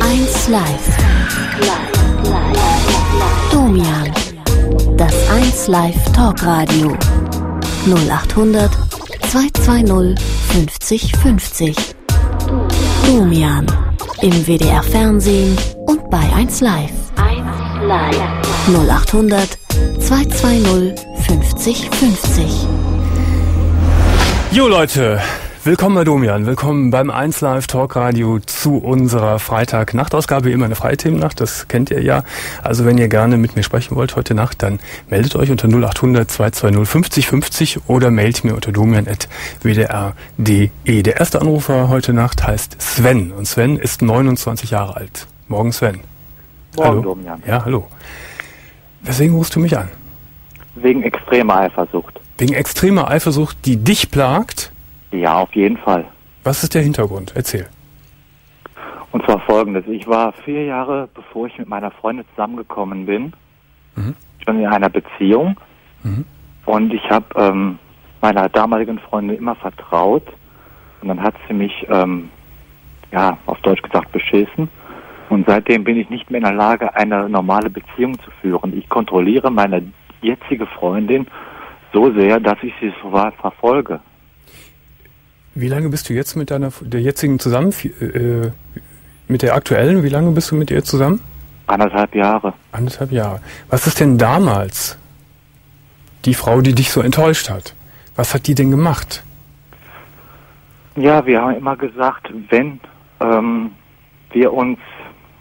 1 Live. Domian. Das 1 Live Talkradio. 0800 220 50 50. Domian. Im WDR Fernsehen und bei 1 Live. 0800 220 50 50. Jo Leute, willkommen bei Domian, willkommen beim 1 Live Talk Radio zu unserer Freitag-Nachtausgabe, immer eine freie Themennacht, das kennt ihr ja. Also wenn ihr gerne mit mir sprechen wollt heute Nacht, dann meldet euch unter 0800 220 50 50 oder mailt mir unter domian.wdr.de. Der erste Anrufer heute Nacht heißt Sven und Sven ist 29 Jahre alt. Morgen Sven. Morgen, hallo. Domian. Ja, hallo. Weswegen rufst du mich an? Wegen extremer Eifersucht. Wegen extremer Eifersucht, die dich plagt? Ja, auf jeden Fall. Was ist der Hintergrund? Erzähl. Und zwar folgendes. Ich war vier Jahre, bevor ich mit meiner Freundin zusammengekommen bin, Mhm. schon in einer Beziehung. Mhm. Und ich habe ähm, meiner damaligen Freundin immer vertraut. Und dann hat sie mich, ähm, ja, auf Deutsch gesagt, beschissen. Und seitdem bin ich nicht mehr in der Lage, eine normale Beziehung zu führen. Ich kontrolliere meine jetzige Freundin so sehr, dass ich sie so weit verfolge. Wie lange bist du jetzt mit deiner der jetzigen zusammen? Äh, mit der aktuellen? Wie lange bist du mit ihr zusammen? Anderthalb Jahre. Anderthalb Jahre. Was ist denn damals die Frau, die dich so enttäuscht hat? Was hat die denn gemacht? Ja, wir haben immer gesagt, wenn ähm, wir uns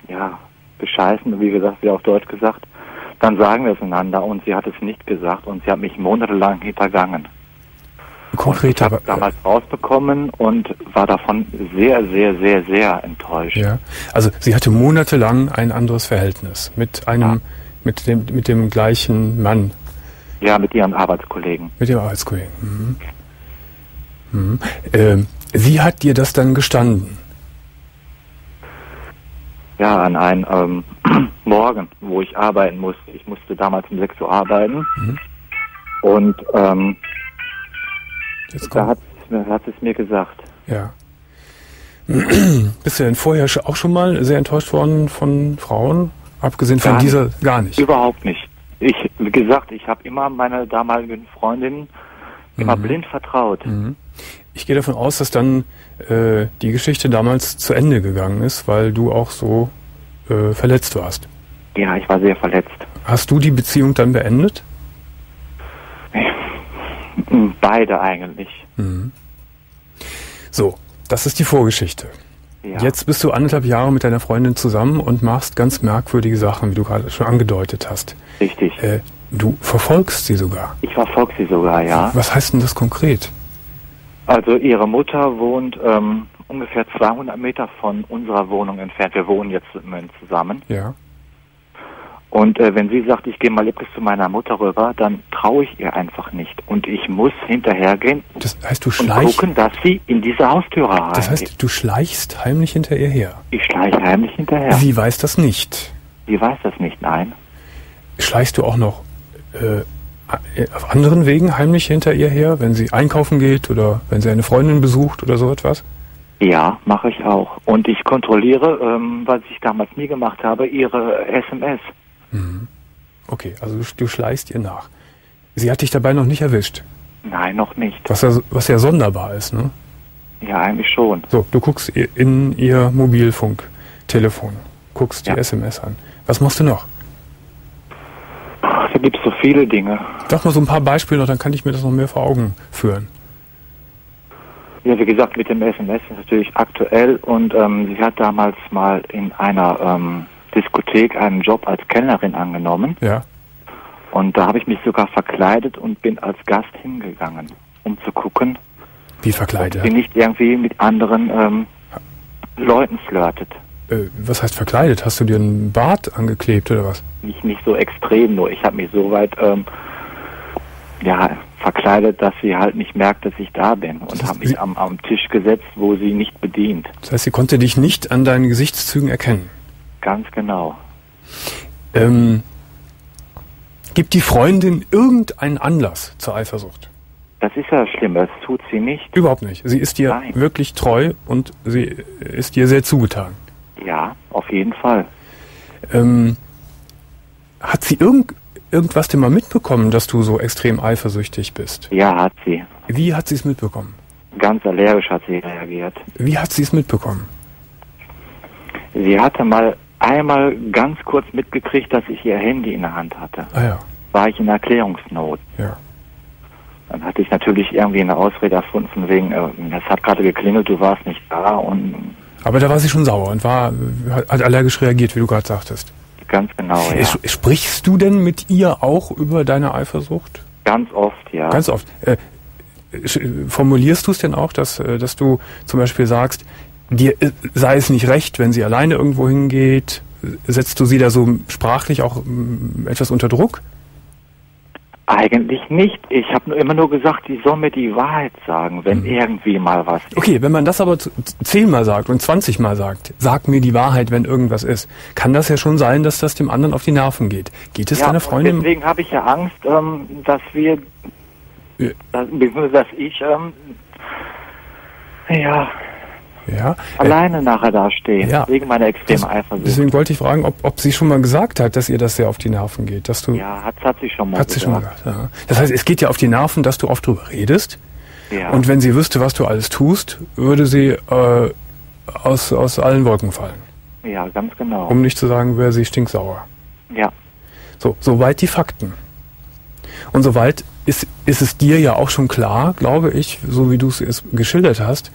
ja bescheißen, wie gesagt, wie auf Deutsch gesagt, dann sagen wir es einander und sie hat es nicht gesagt und sie hat mich monatelang hintergangen. Ich Konkreter. habe damals rausbekommen und war davon sehr, sehr, sehr, sehr enttäuscht. ja. Also sie hatte monatelang ein anderes Verhältnis mit einem Ja. mit dem mit dem gleichen Mann, Ja, mit ihren Arbeitskollegen. mit dem Arbeitskollegen. Mhm. Mhm. Ähm, sie hat dir das dann gestanden. Ja, an einem ähm, Morgen, wo ich arbeiten musste. Ich musste damals um 6 Uhr arbeiten. Mhm. Und ähm, Jetzt da hat, hat es mir gesagt. ja. Bist du denn vorher auch schon mal sehr enttäuscht worden von Frauen? Abgesehen von Gar nicht. dieser gar nicht. Überhaupt nicht. Ich, wie gesagt, ich habe immer meine damaligen Freundinnen immer Mhm. blind vertraut. Mhm. Ich gehe davon aus, dass dann äh, die Geschichte damals zu Ende gegangen ist, weil du auch so äh, verletzt warst. Ja, ich war sehr verletzt. Hast du die Beziehung dann beendet? Beide eigentlich. Mhm. So, das ist die Vorgeschichte. Ja. Jetzt bist du anderthalb Jahre mit deiner Freundin zusammen und machst ganz merkwürdige Sachen, wie du gerade schon angedeutet hast. Richtig. Äh, du verfolgst sie sogar. Ich verfolge sie sogar, ja. Was heißt denn das konkret? Also ihre Mutter wohnt ähm, ungefähr 200 Meter von unserer Wohnung entfernt. Wir wohnen jetzt zusammen. Ja. Und äh, wenn sie sagt, ich gehe mal etwas zu meiner Mutter rüber, dann traue ich ihr einfach nicht. Und ich muss hinterhergehen Das heißt, du und gucken, dass sie in diese Haustüre reingeht. Das heißt, du schleichst heimlich hinter ihr her. ich schleiche heimlich hinterher. Sie weiß das nicht. Sie weiß das nicht, nein. Schleichst du auch noch äh, auf anderen Wegen heimlich hinter ihr her, wenn sie einkaufen geht oder wenn sie eine Freundin besucht oder so etwas? Ja, mache ich auch. Und ich kontrolliere, ähm, was ich damals nie gemacht habe, ihre SMS. Mhm. Okay, also du, schleichst ihr nach. Sie hat dich dabei noch nicht erwischt, Nein, noch nicht. was ja, was ja sonderbar ist, ne? Ja, eigentlich schon. So, du guckst in ihr Mobilfunktelefon, guckst die Ja. SMS an. Was machst du noch? Da gibt es so viele Dinge. Sag mal so ein paar Beispiele noch, dann kann ich mir das noch mehr vor Augen führen. Ja, wie gesagt, mit dem SMS ist natürlich aktuell und ähm, sie hat damals mal in einer ähm, Diskothek einen Job als Kellnerin angenommen Ja. und da habe ich mich sogar verkleidet und bin als Gast hingegangen, um zu gucken, Wie ob verkleidet? sie nicht irgendwie mit anderen ähm, Leuten flirtet. Äh, was heißt verkleidet? Hast du dir einen Bart angeklebt oder was? Nicht, nicht so extrem, nur ich habe mich so weit ähm, ja, verkleidet, dass sie halt nicht merkt, dass ich da bin und Das habe mich am, am Tisch gesetzt, wo sie nicht bedient. Das heißt, sie konnte dich nicht an deinen Gesichtszügen erkennen. Ganz genau. Ähm, gibt die Freundin irgendeinen Anlass zur Eifersucht? Das ist ja schlimm, das tut sie nicht. Überhaupt nicht. Sie ist dir Nein. wirklich treu und sie ist dir sehr zugetan. Ja, auf jeden Fall. Ähm, hat sie irgend, irgendwas denn mal mitbekommen, dass du so extrem eifersüchtig bist? Ja, hat sie. Wie hat sie es mitbekommen? Ganz allergisch hat sie reagiert. Wie hat sie es mitbekommen? Sie hatte mal einmal ganz kurz mitgekriegt, dass ich ihr Handy in der Hand hatte. Ah ja, War ich in Erklärungsnot. ja. Dann hatte ich natürlich irgendwie eine Ausrede erfunden, von wegen, äh, das hat gerade geklingelt, du warst nicht da und Aber da war sie schon sauer und war, hat allergisch reagiert, wie du gerade sagtest. ganz genau, ja. Sprichst du denn mit ihr auch über deine Eifersucht? Ganz oft, ja. Ganz oft. Äh, formulierst du es denn auch, dass, äh, dass du zum Beispiel sagst, dir sei es nicht recht, wenn sie alleine irgendwo hingeht? Setzt du sie da so sprachlich auch etwas unter Druck? Eigentlich nicht. Ich habe nur immer nur gesagt, die soll mir die Wahrheit sagen, wenn irgendwie mal was ist. Okay, wenn man das aber zehnmal sagt und zwanzigmal sagt, sag mir die Wahrheit, wenn irgendwas ist, kann das ja schon sein, dass das dem anderen auf die Nerven geht. Geht es Ja, deiner und Freundin? deswegen habe ich ja Angst, ähm, dass wir, Ja. dass, dass ich, ähm, ja, Ja. Alleine nachher dastehe, ja. wegen meiner extremen Eifersucht. Deswegen wollte ich fragen, ob, ob sie schon mal gesagt hat, dass ihr das sehr auf die Nerven geht, dass du Ja, hat, hat sie schon mal Hat sie schon mal gesagt. gesagt. Ja. Das heißt, es geht ja auf die Nerven, dass du oft drüber redest. Ja. Und wenn sie wüsste, was du alles tust, würde sie äh, aus, aus allen Wolken fallen. ja, ganz genau. Um nicht zu sagen, wäre sie stinksauer. ja, So, soweit die Fakten. Und soweit ist, ist es dir ja auch schon klar, glaube ich, so wie du es geschildert hast,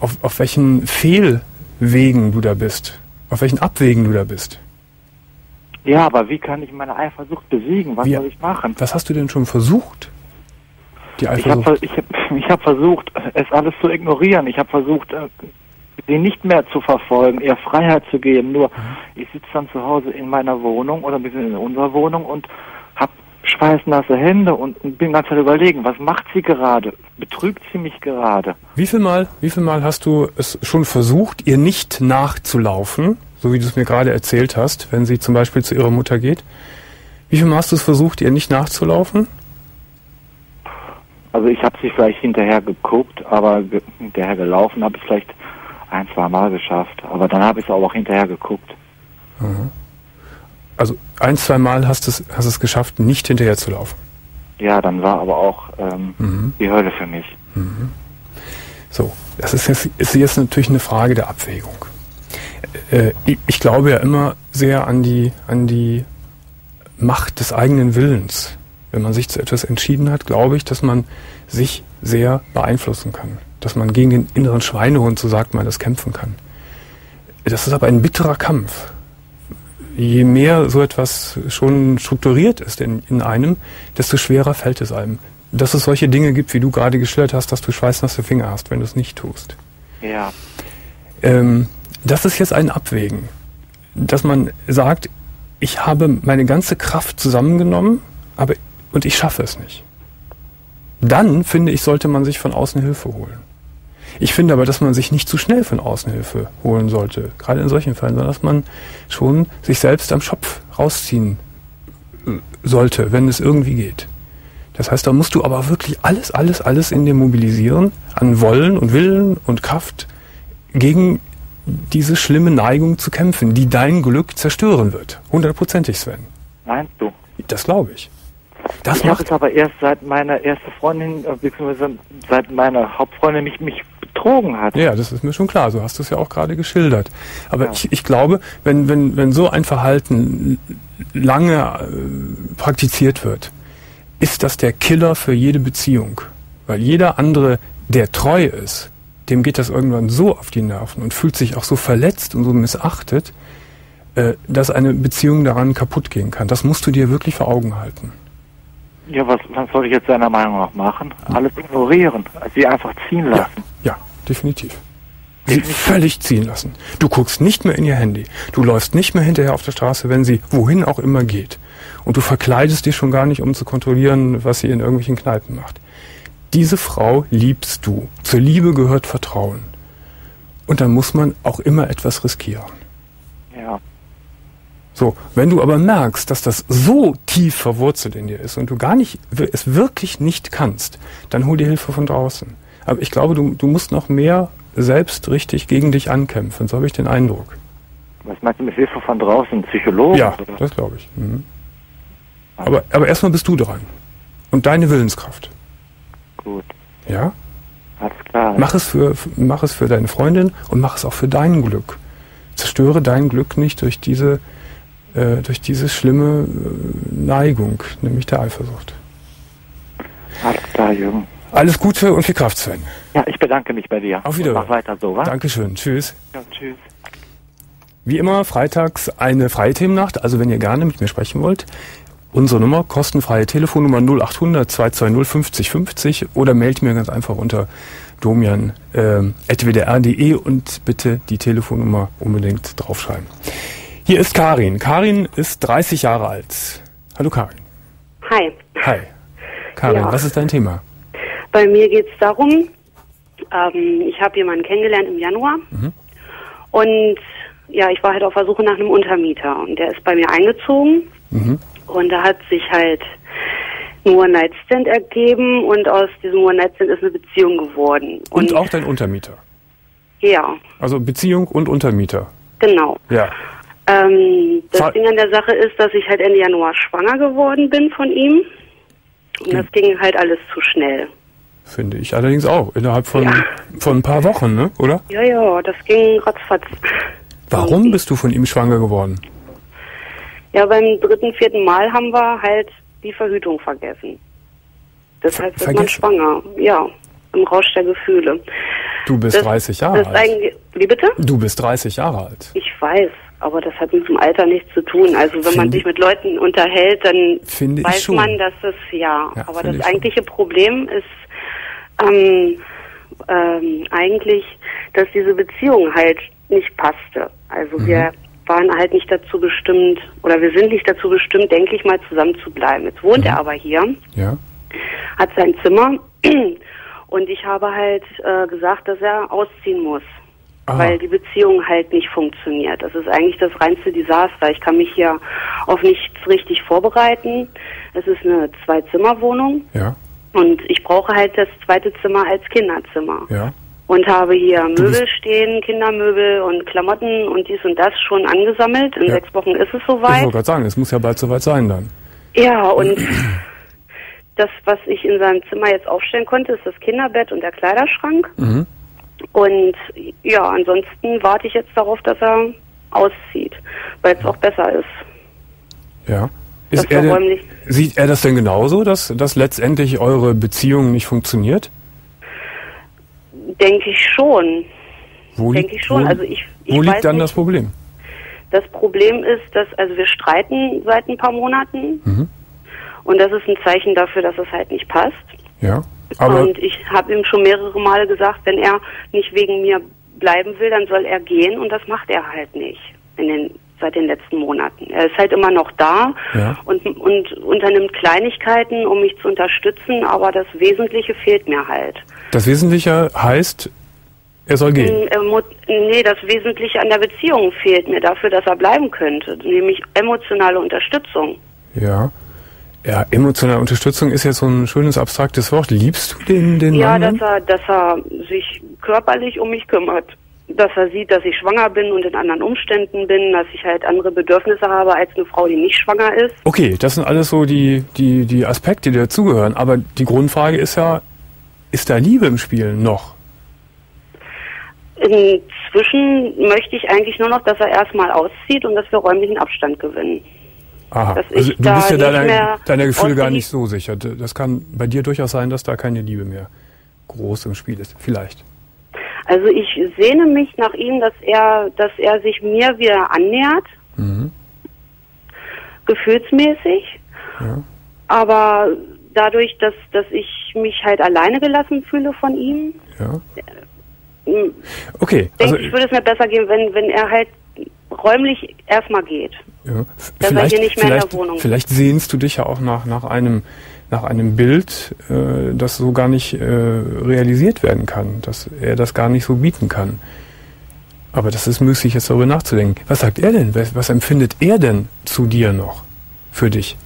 auf, auf welchen Fehlwegen du da bist, auf welchen Abwegen du da bist. ja, aber wie kann ich meine Eifersucht besiegen? Was Wie- soll ich machen? Was hast du denn schon versucht? Die Ich habe Eifersucht. ich hab, ich hab versucht, es alles zu ignorieren. Ich habe versucht, äh, sie nicht mehr zu verfolgen, ihr Freiheit zu geben. Nur, Mhm. ich sitze dann zu Hause in meiner Wohnung oder wir sind in unserer Wohnung und schweißnasse Hände und, und bin ganz Zeit überlegen, was macht sie gerade? Betrügt sie mich gerade? Wie viel Mal, wie viel Mal hast du es schon versucht, ihr nicht nachzulaufen, so wie du es mir gerade erzählt hast, wenn sie zum Beispiel zu ihrer Mutter geht? Wie viel Mal hast du es versucht, ihr nicht nachzulaufen? Also ich habe sie vielleicht hinterher geguckt, aber ge hinterher gelaufen habe ich vielleicht ein, zwei Mal geschafft. Aber dann habe ich es auch hinterher geguckt. Also ein, zwei Mal hast du es, hast es geschafft, nicht hinterher zu laufen. Ja, dann war aber auch ähm, Mhm. die Hölle für mich. So, das ist jetzt, ist jetzt natürlich eine Frage der Abwägung. Äh, ich, ich glaube ja immer sehr an die, an die Macht des eigenen Willens. Wenn man sich zu etwas entschieden hat, glaube ich, dass man sich sehr beeinflussen kann. Dass man gegen den inneren Schweinehund, so sagt man, das kämpfen kann. Das ist aber ein bitterer Kampf. Je mehr so etwas schon strukturiert ist in, in einem, desto schwerer fällt es einem. Dass es solche Dinge gibt, wie du gerade geschildert hast, dass du schweißnasse Finger hast, wenn du es nicht tust. Ja, Ähm, das ist jetzt ein Abwägen. Dass man sagt, ich habe meine ganze Kraft zusammengenommen, aber und ich schaffe es nicht. Dann finde ich, sollte man sich von außen Hilfe holen. Ich finde aber, dass man sich nicht zu schnell von außen Hilfe holen sollte, gerade in solchen Fällen, sondern dass man schon sich selbst am Schopf rausziehen äh, sollte, wenn es irgendwie geht. Das heißt, da musst du aber wirklich alles, alles, alles in dir mobilisieren, an Wollen und Willen und Kraft, gegen diese schlimme Neigung zu kämpfen, die dein Glück zerstören wird. Hundertprozentig, Sven. meinst du? Das glaube ich. Das ich habe macht, es aber erst seit meiner ersten Freundin, äh, beziehungsweise seit meiner Hauptfreundin mich, mich betrogen hat. ja, das ist mir schon klar. So hast du es ja auch gerade geschildert. Aber Ja. ich, ich glaube, wenn, wenn, wenn so ein Verhalten lange äh, praktiziert wird, ist das der Killer für jede Beziehung. Weil jeder andere, der treu ist, dem geht das irgendwann so auf die Nerven und fühlt sich auch so verletzt und so missachtet, äh, dass eine Beziehung daran kaputt gehen kann. Das musst du dir wirklich vor Augen halten. Ja, was, was soll ich jetzt deiner Meinung nach machen? Alles ignorieren, sie einfach ziehen lassen. ja, definitiv. Sie völlig ziehen lassen. Du guckst nicht mehr in ihr Handy. Du läufst nicht mehr hinterher auf der Straße, wenn sie wohin auch immer geht. Und du verkleidest dich schon gar nicht, um zu kontrollieren, was sie in irgendwelchen Kneipen macht. Diese Frau liebst du. Zur Liebe gehört Vertrauen. Und dann muss man auch immer etwas riskieren. Ja, So, wenn du aber merkst, dass das so tief verwurzelt in dir ist und du gar nicht, es wirklich nicht kannst, dann hol dir Hilfe von draußen. Aber ich glaube, du, du musst noch mehr selbst richtig gegen dich ankämpfen, so habe ich den Eindruck. Meinst du mit Hilfe von draußen, Psychologen? Ja, das glaube ich. Mhm. Aber, aber erstmal bist du dran. Und deine Willenskraft. Gut, Ja? alles klar. Mach es für, mach es für deine Freundin und mach es auch für dein Glück. Zerstöre dein Glück nicht durch diese, äh, durch diese schlimme äh, Neigung, nämlich der Eifersucht. Alles klar, Jürgen. Alles Gute und viel Kraft, Sven. Ja, ich bedanke mich bei dir. Auf Wiedersehen. Mach weiter so, wa? Dankeschön. Tschüss. Ja, tschüss. Wie immer, freitags eine freie Themennacht. Also wenn ihr gerne mit mir sprechen wollt, unsere Nummer, kostenfreie Telefonnummer 0800 220 50 50 oder meldet mir ganz einfach unter domian äh, wdr.de und bitte die Telefonnummer unbedingt draufschreiben. Hier ist Karin. Karin ist 30 Jahre alt. Hallo Karin. Hi. Hi. Karin, Ja. was ist dein Thema? Bei mir geht es darum, ähm, ich habe jemanden kennengelernt im Januar und ja, ich war halt auf der Suche nach einem Untermieter und der ist bei mir eingezogen und da hat sich halt ein One-Night-Stand ergeben und aus diesem One-Night-Stand ist eine Beziehung geworden. Und auch dein Untermieter. Ja, Also Beziehung und Untermieter. genau. Ja. Ähm, das Zahl- Ding an der Sache ist, dass ich halt Ende Januar schwanger geworden bin von ihm und das ging halt alles zu schnell. Finde ich allerdings auch. Innerhalb von, Ja. von ein paar Wochen, ne? Oder? Ja, ja, das ging ratzfatz. Warum bist du von ihm schwanger geworden? Ja, beim dritten, vierten Mal haben wir halt die Verhütung vergessen. Deshalb Ver- wird man schwanger. Ja, im Rausch der Gefühle. Du bist 30 Jahre das alt. wie bitte? Du bist 30 Jahre alt. Ich weiß, aber das hat mit dem Alter nichts zu tun. Also wenn man Finde- sich mit Leuten unterhält, dann weiß schon. man, dass das ja. Ja, aber das ich schon. eigentliche Problem ist ähm, ähm, eigentlich, dass diese Beziehung halt nicht passte. Also Mhm. wir waren halt nicht dazu bestimmt, oder wir sind nicht dazu bestimmt, denke ich mal, zusammen zu bleiben. Jetzt wohnt Mhm. er aber hier Ja? hat sein Zimmer und ich habe halt äh, gesagt, dass er ausziehen muss, Aha. weil die Beziehung halt nicht funktioniert. Das ist eigentlich das reinste Desaster. Ich kann mich hier auf nichts richtig vorbereiten. Es ist eine Zwei-Zimmer-Wohnung Ja? Und ich brauche halt das zweite Zimmer als Kinderzimmer. Ja? Und habe hier Möbel stehen, Kindermöbel und Klamotten und dies und das schon angesammelt. In Ja. sechs Wochen ist es Ich soweit. wollte gerade sagen, es muss ja bald soweit sein dann. Ja, und das, was ich in seinem Zimmer jetzt aufstellen konnte, ist das Kinderbett und der Kleiderschrank. Mhm. Und ja, ansonsten warte ich jetzt darauf, dass er auszieht, weil es auch besser ist. Ja. Ist er denn, sieht er das denn genauso, dass, dass letztendlich eure Beziehung nicht funktioniert? Denke ich schon. Wo Denke ich schon. Wo, Also ich, ich wo liegt dann nicht. das Problem? Das Problem ist, dass also wir streiten seit ein paar Monaten Mhm. und das ist ein Zeichen dafür, dass es halt nicht passt. Ja. Aber und ich habe ihm schon mehrere Male gesagt, wenn er nicht wegen mir bleiben will, dann soll er gehen und das macht er halt nicht in den seit den letzten Monaten. Er ist halt immer noch da Ja. und, und unternimmt Kleinigkeiten, um mich zu unterstützen, aber das Wesentliche fehlt mir halt. das Wesentliche heißt, er soll gehen. Ähm, Nee, das Wesentliche an der Beziehung fehlt mir dafür, dass er bleiben könnte, nämlich emotionale Unterstützung. Ja. Ja, emotionale Unterstützung ist jetzt so ein schönes abstraktes Wort. Liebst du den, den Ja, Mann? dass dann? er, dass er sich körperlich um mich kümmert. Dass er sieht, dass ich schwanger bin und in anderen Umständen bin, dass ich halt andere Bedürfnisse habe als eine Frau, die nicht schwanger ist. Okay, das sind alles so die, die, die Aspekte, die dazugehören. Aber die Grundfrage ist ja, ist da Liebe im Spiel noch? Inzwischen möchte ich eigentlich nur noch, dass er erstmal auszieht und dass wir räumlichen Abstand gewinnen. Aha, also du bist ja deiner, deiner Gefühle gar nicht so sicher. Das kann bei dir durchaus sein, dass da keine Liebe mehr groß im Spiel ist. Vielleicht. Also ich sehne mich nach ihm, dass er, dass er sich mir wieder annähert, Mhm. gefühlsmäßig. Ja. Aber dadurch, dass, dass ich mich halt alleine gelassen fühle von ihm, Ja. m, Okay, denke also ich, würde es mir besser gehen, wenn, wenn er halt räumlich erstmal geht. ja, dass er vielleicht, hier nicht mehr in der Wohnung vielleicht sehnst du dich ja auch nach, nach einem nach einem Bild, äh, das so gar nicht äh, realisiert werden kann, dass er das gar nicht so bieten kann. Aber das ist müßig, jetzt darüber nachzudenken. Was sagt er denn? Was, was empfindet er denn zu dir noch? Für dich?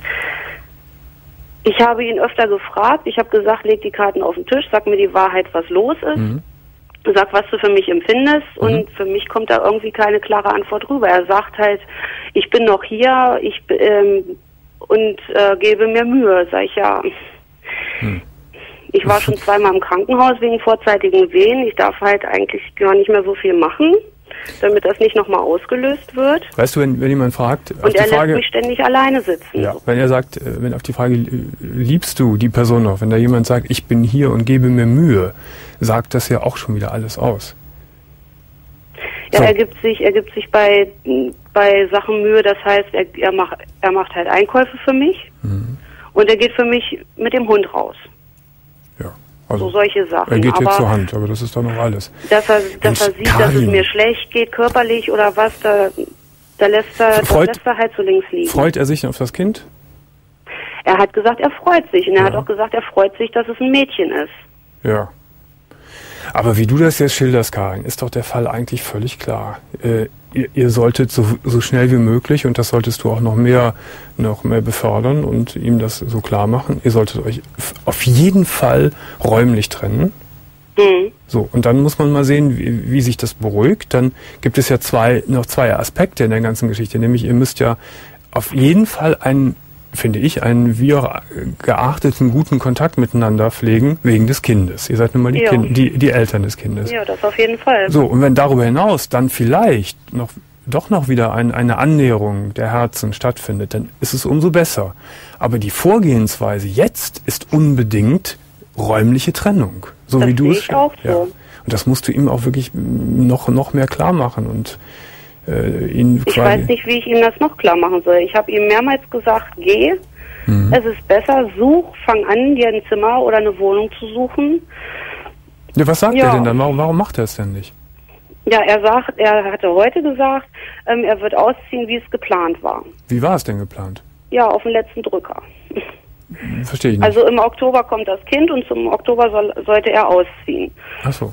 Ich habe ihn öfter gefragt. Ich habe gesagt, leg die Karten auf den Tisch, sag mir die Wahrheit, was los ist. Mhm. sag, was du für mich empfindest Mhm. und für mich kommt da irgendwie keine klare Antwort rüber. Er sagt halt, ich bin noch hier, ich ähm, und äh, gebe mir Mühe. Sag ich ja. Hm. Ich war schon zweimal im Krankenhaus wegen vorzeitigen Wehen. Ich darf halt eigentlich gar nicht mehr so viel machen, damit das nicht nochmal ausgelöst wird. Weißt du, wenn, wenn jemand fragt, Und er lässt Frage, mich ständig alleine sitzen. ja, wenn er sagt, äh, wenn auf die Frage, äh, liebst du die Person noch, wenn da jemand sagt, ich bin hier und gebe mir Mühe, sagt das ja auch schon wieder alles aus. Ja, So. er gibt sich, er gibt sich bei, bei Sachen Mühe, das heißt, er, er, macht, er macht halt Einkäufe für mich Mhm. und er geht für mich mit dem Hund raus. Ja, So also solche Sachen. er geht Aber jetzt zur Hand, aber das ist doch noch alles. dass er, dass er sieht, dass es mir schlecht geht, körperlich oder was, da, da lässt er, Freut- das lässt er halt so links liegen. Freut er sich auf das Kind? Er hat gesagt, er freut sich und er Ja. hat auch gesagt, er freut sich, dass es ein Mädchen ist. Ja. Aber wie du das jetzt schilderst, Karin, ist doch der Fall eigentlich völlig klar. Äh, ihr, ihr solltet so, so schnell wie möglich, und das solltest du auch noch mehr, noch mehr befördern und ihm das so klar machen, ihr solltet euch auf jeden Fall räumlich trennen. Hm. So, und dann muss man mal sehen, wie, wie sich das beruhigt. Dann gibt es ja zwei, noch zwei Aspekte in der ganzen Geschichte. Nämlich, ihr müsst ja auf jeden Fall einen, finde ich, einen wie auch geachteten, guten Kontakt miteinander pflegen, wegen des Kindes. Ihr seid nun mal die, Ja. kind, die, die Eltern des Kindes. Ja, das auf jeden Fall. So, und wenn darüber hinaus dann vielleicht noch, doch noch wieder ein, eine Annäherung der Herzen stattfindet, dann ist es umso besser. Aber die Vorgehensweise jetzt ist unbedingt räumliche Trennung. So Das wie du es auch ja. so. Und das musst du ihm auch wirklich noch, noch mehr klar machen und ihn Ich weiß nicht, wie ich ihm das noch klar machen soll. Ich habe ihm mehrmals gesagt, geh. Mhm. Es ist besser, such, fang an, dir ein Zimmer oder eine Wohnung zu suchen. Ja, was sagt Ja. er denn dann? Warum, warum macht er es denn nicht? Ja, er sagt, er hatte heute gesagt, ähm, er wird ausziehen, wie es geplant war. Wie war es denn geplant? Ja, auf den letzten Drücker. Verstehe ich nicht. Also im Oktober kommt das Kind und zum Oktober soll, sollte er ausziehen. Ach so.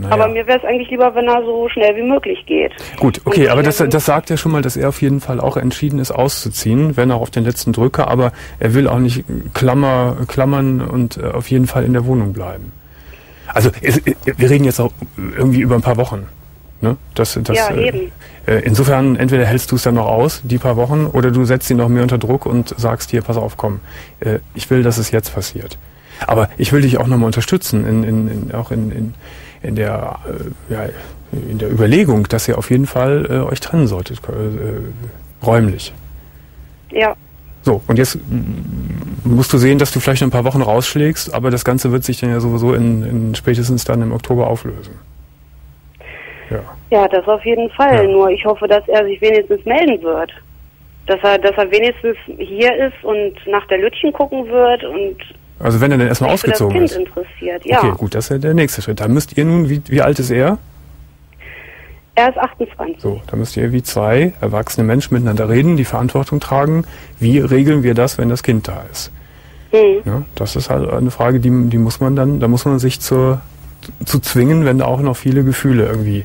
Naja. Aber mir wäre es eigentlich lieber, wenn er so schnell wie möglich geht. Gut, okay, aber das, das sagt ja schon mal, dass er auf jeden Fall auch entschieden ist, auszuziehen, wenn auch auf den letzten Drücker, aber er will auch nicht Klammer, klammern und äh, auf jeden Fall in der Wohnung bleiben. Also es, äh, wir reden jetzt auch irgendwie über ein paar Wochen. Ne? Das, das, Ja, äh, eben. Äh, insofern, entweder hältst du es dann noch aus, die paar Wochen, oder du setzt ihn noch mehr unter Druck und sagst hier, pass auf, komm, äh, ich will, dass es jetzt passiert. Aber ich will dich auch nochmal unterstützen, in, in, in, auch in, in, in, der, äh, ja, in der Überlegung, dass ihr auf jeden Fall äh, euch trennen solltet, äh, räumlich. Ja, So, und jetzt mm, musst du sehen, dass du vielleicht ein paar Wochen rausschlägst, aber das Ganze wird sich dann ja sowieso in, in spätestens dann im Oktober auflösen. Ja. ja, das auf jeden Fall. Ja. Nur ich hoffe, dass er sich wenigstens melden wird. Dass er, dass er wenigstens hier ist und nach der Lütchen gucken wird und Also wenn er dann erstmal für das ausgezogen Kind ist. interessiert. Ja, Okay, gut, das ist ja der nächste Schritt. Da müsst ihr nun, wie, wie alt ist er? er ist 28. So, da müsst ihr wie zwei erwachsene Menschen miteinander reden, die Verantwortung tragen. Wie regeln wir das, wenn das Kind da ist? Hm. Ja, das ist halt eine Frage, die, die muss man dann, da muss man sich zur, zu zwingen, wenn da auch noch viele Gefühle irgendwie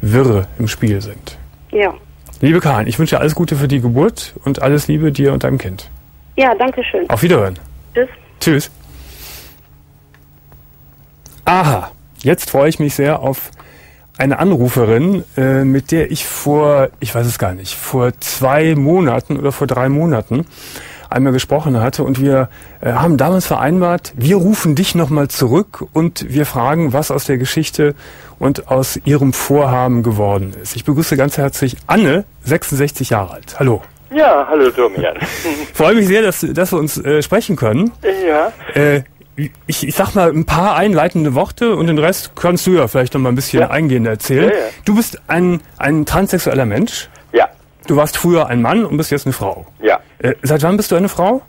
wirre im Spiel sind. Ja. Liebe Karin, ich wünsche dir alles Gute für die Geburt und alles Liebe dir und deinem Kind. Ja, danke schön. Auf Wiederhören. Tschüss. Tschüss. Aha, jetzt freue ich mich sehr auf eine Anruferin, äh, mit der ich vor, ich weiß es gar nicht, vor zwei Monaten oder vor drei Monaten einmal gesprochen hatte und wir äh, haben damals vereinbart, wir rufen dich nochmal zurück und wir fragen, was aus der Geschichte und aus ihrem Vorhaben geworden ist. Ich begrüße ganz herzlich Anne, 66 Jahre alt. Hallo. Ja, hallo Domian. Ich freue mich sehr, dass, dass wir uns äh, sprechen können. ja, Äh, ich, ich sag mal ein paar einleitende Worte und den Rest kannst du ja vielleicht noch mal ein bisschen Ja. eingehender erzählen. Ja, ja. Du bist ein, ein transsexueller Mensch. ja, Du warst früher ein Mann und bist jetzt eine Frau. ja. Äh, seit wann bist du eine Frau?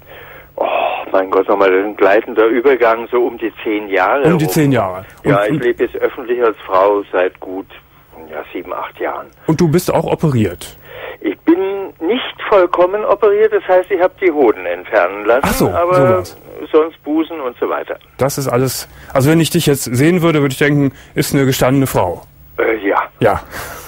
Oh, mein Gott, nochmal ein gleitender Übergang, so um die zehn Jahre. Um die zehn Jahre. Und, Ja, ich lebe jetzt öffentlich als Frau seit gut ja, sieben, acht Jahren. und du bist auch operiert. Bin nicht vollkommen operiert, das heißt, ich habe die Hoden entfernen lassen, Ach so, aber sowas. sonst Busen und so weiter. Das ist alles. Also wenn ich dich jetzt sehen würde, würde ich denken, ist eine gestandene Frau. Äh, ja, Ja.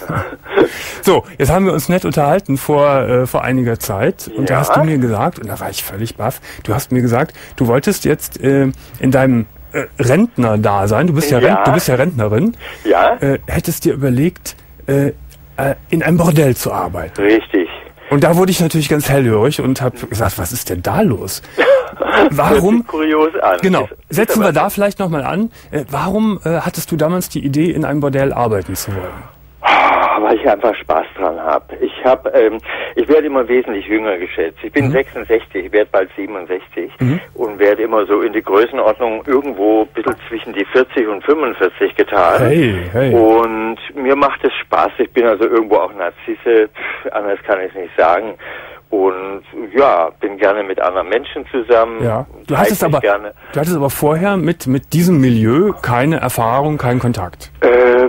so, jetzt haben wir uns nett unterhalten vor, äh, vor einiger Zeit und da Ja. hast du mir gesagt, und da war ich völlig baff, du hast mir gesagt, du wolltest jetzt äh, in deinem äh, Rentner-Dasein, du bist ja, Ja. Rent, du bist ja Rentnerin, Ja, äh, hättest dir überlegt, äh, in einem Bordell zu arbeiten. richtig. Und da wurde ich natürlich ganz hellhörig und habe gesagt, was ist denn da los? Warum? Kurios an. Genau. Setzen wir da vielleicht nochmal an. Äh, warum äh, hattest du damals die Idee, in einem Bordell arbeiten zu wollen? Ah, Weil ich einfach Spaß dran habe. Ich habe, ähm, ich werde immer wesentlich jünger geschätzt. Ich Mhm. bin 66, ich werde bald 67 und werde immer so in die Größenordnung irgendwo ein bisschen zwischen die 40 und 45 getan. Hey, hey. Und mir macht es Spaß. Ich bin also irgendwo auch Narzisse, anders kann ich es nicht sagen. Und ja, bin gerne mit anderen Menschen zusammen. Ja. Du hattest aber, gerne. du hattest aber vorher mit, mit diesem Milieu keine Erfahrung, keinen Kontakt. Äh,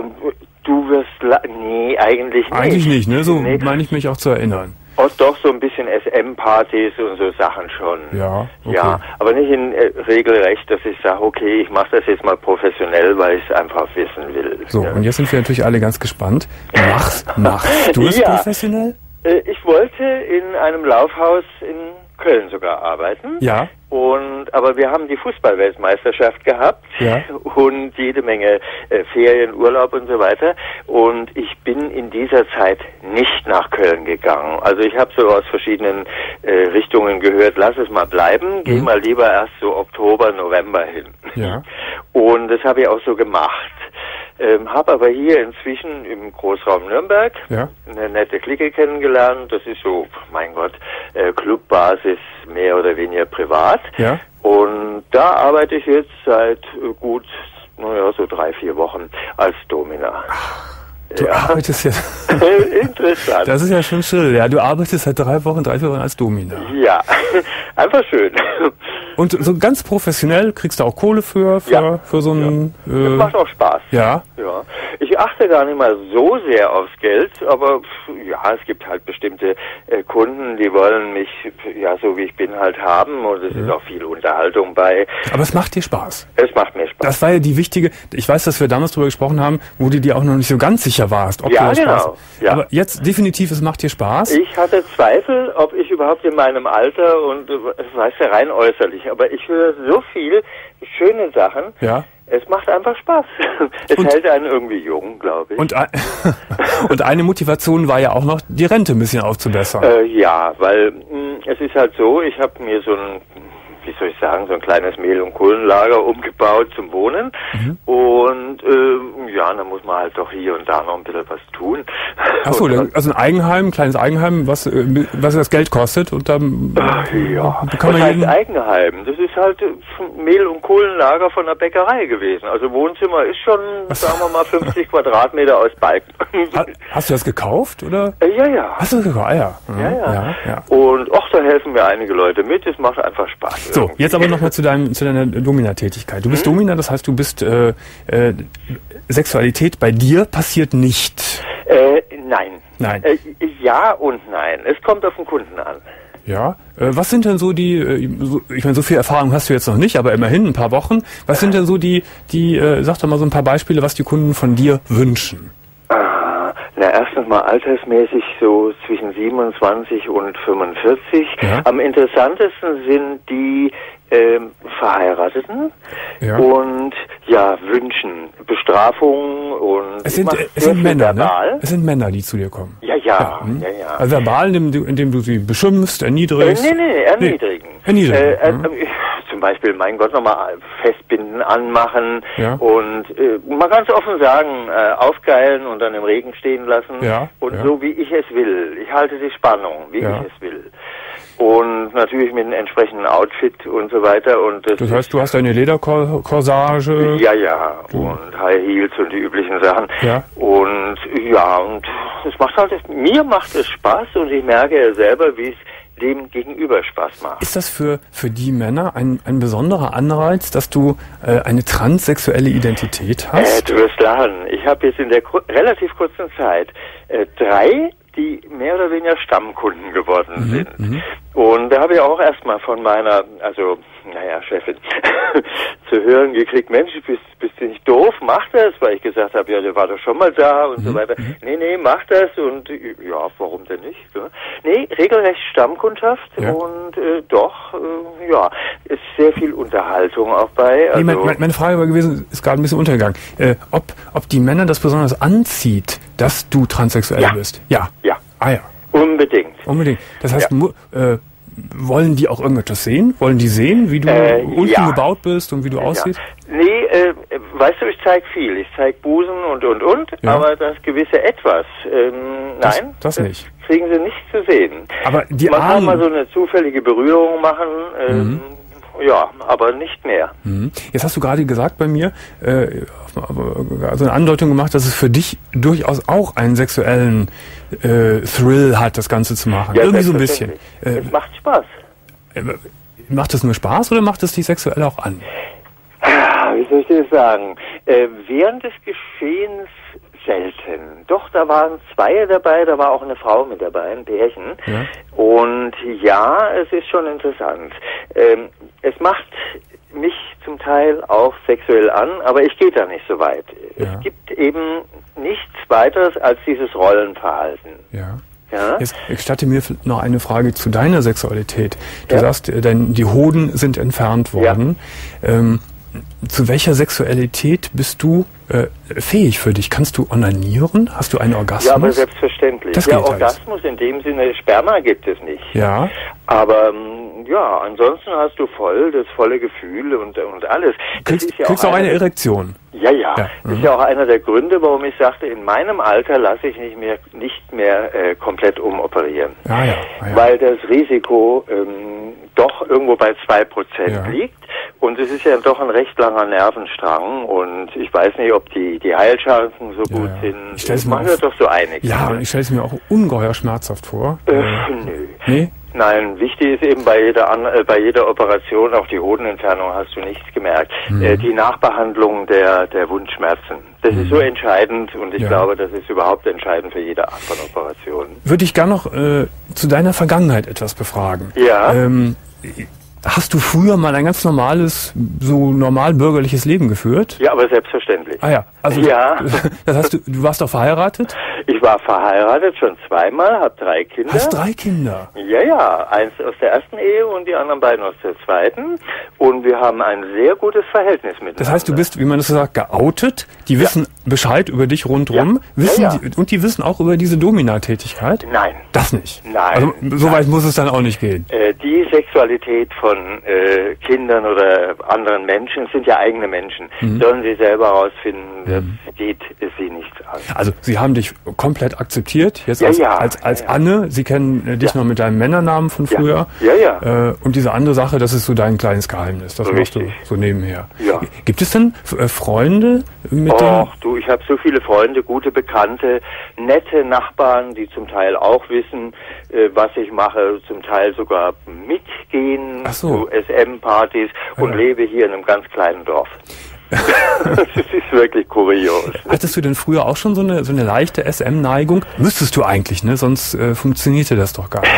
du wirst, la nee, eigentlich nicht. Eigentlich nicht, ne? So Nee. meine ich mich auch zu erinnern. Oh, doch, so ein bisschen SM-Partys und so Sachen schon. Ja, okay. Ja, aber nicht in äh, regelrecht, dass ich sage, okay, ich mache das jetzt mal professionell, weil ich es einfach wissen will. So, ja. und jetzt sind wir natürlich alle ganz gespannt. Mach's, mach's. Du bist Ja. professionell? Äh, ich wollte in einem Laufhaus in Köln sogar arbeiten. Ja. Und aber wir haben die Fußballweltmeisterschaft gehabt Ja. und jede Menge äh, Ferien, Urlaub und so weiter. Und ich bin in dieser Zeit nicht nach Köln gegangen. Also ich habe so aus verschiedenen äh, Richtungen gehört, lass es mal bleiben, geh Mhm. mal lieber erst so Oktober, November hin. Ja. Und das habe ich auch so gemacht. Ähm, habe aber hier inzwischen im Großraum Nürnberg Ja. eine nette Clique kennengelernt. Das ist so, mein Gott, äh, Clubbasis, mehr oder weniger privat. Ja. Und da arbeite ich jetzt seit äh, gut, naja, so drei, vier Wochen als Domina. Du arbeitest ja. Interessant. Das ist ja schon schrill. Ja, du arbeitest seit drei Wochen, drei, Wochen als Domina. ja, einfach schön. Und so ganz professionell kriegst du auch Kohle für, für, Ja. für so ein. Das Äh, macht auch Spaß. ja. Ja, ich achte gar nicht mal so sehr aufs Geld, aber ja, es gibt halt bestimmte äh, Kunden, die wollen mich ja so wie ich bin halt haben und es ist auch viel Unterhaltung bei. Aber es macht dir Spaß. Es macht mir Spaß. Das war ja die wichtige. Ich weiß, dass wir damals drüber gesprochen haben, wo du dir auch noch nicht so ganz sicher warst, ob Ja, du genau. Spaß. Ja. Aber jetzt definitiv, es macht dir Spaß. Ich hatte Zweifel, ob ich überhaupt in meinem Alter und äh, es weiß ja rein äußerlich, aber ich höre so viel schöne Sachen. Ja. Es macht einfach Spaß. Es Und- hält einen irgendwie jung, glaube ich. Und, ein, und eine Motivation war ja auch noch, die Rente ein bisschen aufzubessern. Äh, ja, weil mh, es ist halt so, ich habe mir so ein, wie soll ich sagen, so ein kleines Mehl- und Kohlenlager umgebaut zum Wohnen. Mhm. Und ähm, ja, dann muss man halt doch hier und da noch ein bisschen was tun. Achso, also ein Eigenheim, ein kleines Eigenheim, was, äh, was das Geld kostet und dann ja, kann was man heißt Eigenheim? Das ist halt äh, Mehl- und Kohlenlager von der Bäckerei gewesen. Also Wohnzimmer ist schon, sagen wir mal, 50 Quadratmeter aus Balken. Ha- Hast du das gekauft oder? Äh, ja, ja. Hast du das gekauft? Ah, ja. Mhm. Ja, ja. ja, ja. Und auch da helfen mir einige Leute mit. Es macht einfach Spaß. So, jetzt aber nochmal zu, deinem, zu deiner Domina-Tätigkeit. Du bist Mhm. Domina, das heißt, du bist äh, äh, Sexualität bei dir passiert nicht. Äh, nein. Nein. Äh, ja und nein. Es kommt auf den Kunden an. Ja. Äh, was sind denn so die, äh, so, ich meine, so viel Erfahrung hast du jetzt noch nicht, aber immerhin ein paar Wochen. Was sind denn so die, die, äh, sag doch mal so ein paar Beispiele, was die Kunden von dir wünschen? Ah, na, erstens mal altersmäßig so zwischen 27 und 45. Ja. Am interessantesten sind die ähm, Verheirateten Ja. und ja, Wünschen, Bestrafung und Es sind, äh, es sind Männer, ne? verbal. Es sind Männer, die zu dir kommen. Ja, ja, hm. ja, ja. Also verbal, indem du, indem du sie beschimpfst, Äh, erniedrigst. nee, nee, erniedrigen. erniedrigen, Äh, äh, mhm. zum Beispiel, mein Gott, nochmal festbinden, anmachen Ja. und äh, mal ganz offen sagen, äh, aufgeilen und dann im Regen stehen lassen. Ja, Und ja. so wie ich es will. Ich halte die Spannung, wie ich es will. Und natürlich mit einem entsprechenden Outfit und so weiter. Und das, Das heißt, du hast eine Lederkorsage. ja, ja, und High Heels und die üblichen Sachen. Ja. Und ja, und es macht halt, mir macht es Spaß und ich merke ja selber, wie es dem Gegenüber Spaß macht. Ist das für, für die Männer ein, ein besonderer Anreiz, dass du äh, eine transsexuelle Identität Äh, hast? du wirst lachen. Ich habe jetzt in der relativ kurzen Zeit äh, drei, die mehr oder weniger Stammkunden geworden Mhm, sind. Und da habe ich auch erstmal von meiner, also naja, Chefin, zu hören gekriegt, Mensch, bist, bist du nicht doof, mach das, weil ich gesagt habe, ja, der war doch schon mal da und so weiter. Nee, nee, mach das und ja, warum denn nicht? Ne? Nee, regelrecht Stammkundschaft Ja. und äh, doch, äh, ja, ist sehr viel Unterhaltung auch bei. Also, Nee, mein, mein, meine Frage war gewesen, ist gerade ein bisschen untergegangen, äh, ob, ob die Männer das besonders anzieht, dass du transsexuell Ja. bist. Ja. ja, Ah ja, unbedingt. unbedingt. Das heißt, Ja. äh, wollen die auch irgendetwas sehen? Wollen die sehen, wie du Äh, unten ja. gebaut bist und wie du aussiehst? Ja. Nee, äh, weißt du, ich zeig viel. Ich zeig Busen und, und, und, Ja. aber das gewisse Etwas, ähm, Das- nein. das nicht. Kriegen sie nicht zu sehen. Aber die Man kann Ahnen- mal so eine zufällige Berührung machen, ähm, ja, aber nicht mehr. Mhm. Jetzt hast du gerade gesagt bei mir, äh, also eine Andeutung gemacht, dass es für dich durchaus auch einen sexuellen äh, Thrill hat, das Ganze zu machen. Ja, Irgendwie so ein bisschen. Äh, es macht Spaß. äh, macht es nur Spaß oder macht es dich sexuell auch an? Wie soll ich das sagen? Äh, während des Geschehens selten. Doch, da waren zwei dabei, da war auch eine Frau mit dabei, ein Pärchen. Ja. Und ja, es ist schon interessant. Ähm, es macht mich zum Teil auch sexuell an, aber ich gehe da nicht so weit. Ja. Es gibt eben nichts weiteres als dieses Rollenverhalten. Ja. Ja? Jetzt gestatte mir noch eine Frage zu deiner Sexualität. Du Ja. sagst, äh, dein, die Hoden sind entfernt worden. Ähm, zu welcher Sexualität bist du äh, fähig für dich? Kannst du onanieren? Hast du einen Orgasmus? Ja, aber selbstverständlich. Das ja, geht alles. Orgasmus in dem Sinne, Sperma gibt es nicht. Ja. Aber ähm, ja, ansonsten hast du voll das volle Gefühl und, und alles. Kriegst, ja kriegst du auch eine Erektion? Ja, ja. Ja, Das mhm. ist ja auch einer der Gründe, warum ich sagte, in meinem Alter lasse ich nicht mehr nicht mehr äh, komplett umoperieren. Ah ja. Ah, ja. Weil das Risiko ähm, doch irgendwo bei zwei Prozent Ja. liegt. Und es ist ja doch ein recht langer Nervenstrang. Und ich weiß nicht, ob die, die Heilchancen so Ja, gut ja. sind. Ich stell's mir machen auf- wir doch so einig. ja, ich stelle es mir auch ungeheuer schmerzhaft vor. äh, Äh, nö. nee? Nein, wichtig ist eben bei jeder An äh, bei jeder Operation, auch die Hodenentfernung hast du nichts gemerkt. Mhm. Äh, die Nachbehandlung der der Wundschmerzen. Das ist so entscheidend und ich Mhm. Ja. glaube, das ist überhaupt entscheidend für jede Art von Operation. Würde ich gern noch äh, zu deiner Vergangenheit etwas befragen. Ja. Ähm, hast du früher mal ein ganz normales, so normal bürgerliches Leben geführt? Ja, aber selbstverständlich. Ah ja, also Ja. das heißt, du, du warst doch verheiratet? Ich war verheiratet schon zweimal, habe drei Kinder. Hast drei Kinder. Ja, ja, eins aus der ersten Ehe und die anderen beiden aus der zweiten. Und wir haben ein sehr gutes Verhältnis miteinander. Das heißt, du bist, wie man das so sagt, geoutet. Die wissen Bescheid über dich rundrum. Ja. Wissen Ja, ja. Die, und die wissen auch über diese Domina-Tätigkeit? Nein. Das nicht. Nein. Also so Nein. weit muss es dann auch nicht gehen. Äh, die Sexualität von äh, Kindern oder anderen Menschen es sind ja eigene Menschen. Mhm. Sollen sie selber herausfinden, das geht sie nichts an. Also sie haben dich komplett akzeptiert. Jetzt Ja, als, ja. als, als Ja. Anne. Sie kennen äh, dich noch mit deinem Männernamen von früher. Ja, ja. Äh, und diese andere Sache, das ist so dein kleines Geheimnis. Das machst du so nebenher. Ja. Gibt es denn äh, Freunde, mit denen... Och, du, ich habe so viele Freunde, gute Bekannte, nette Nachbarn, die zum Teil auch wissen, äh, was ich mache, zum Teil sogar mitgehen Ach so. zu SM-Partys und Ja. lebe hier in einem ganz kleinen Dorf. das ist wirklich kurios. Hattest du denn früher auch schon so eine, so eine leichte SM-Neigung? Müsstest du eigentlich, ne? Sonst äh, funktionierte das doch gar nicht.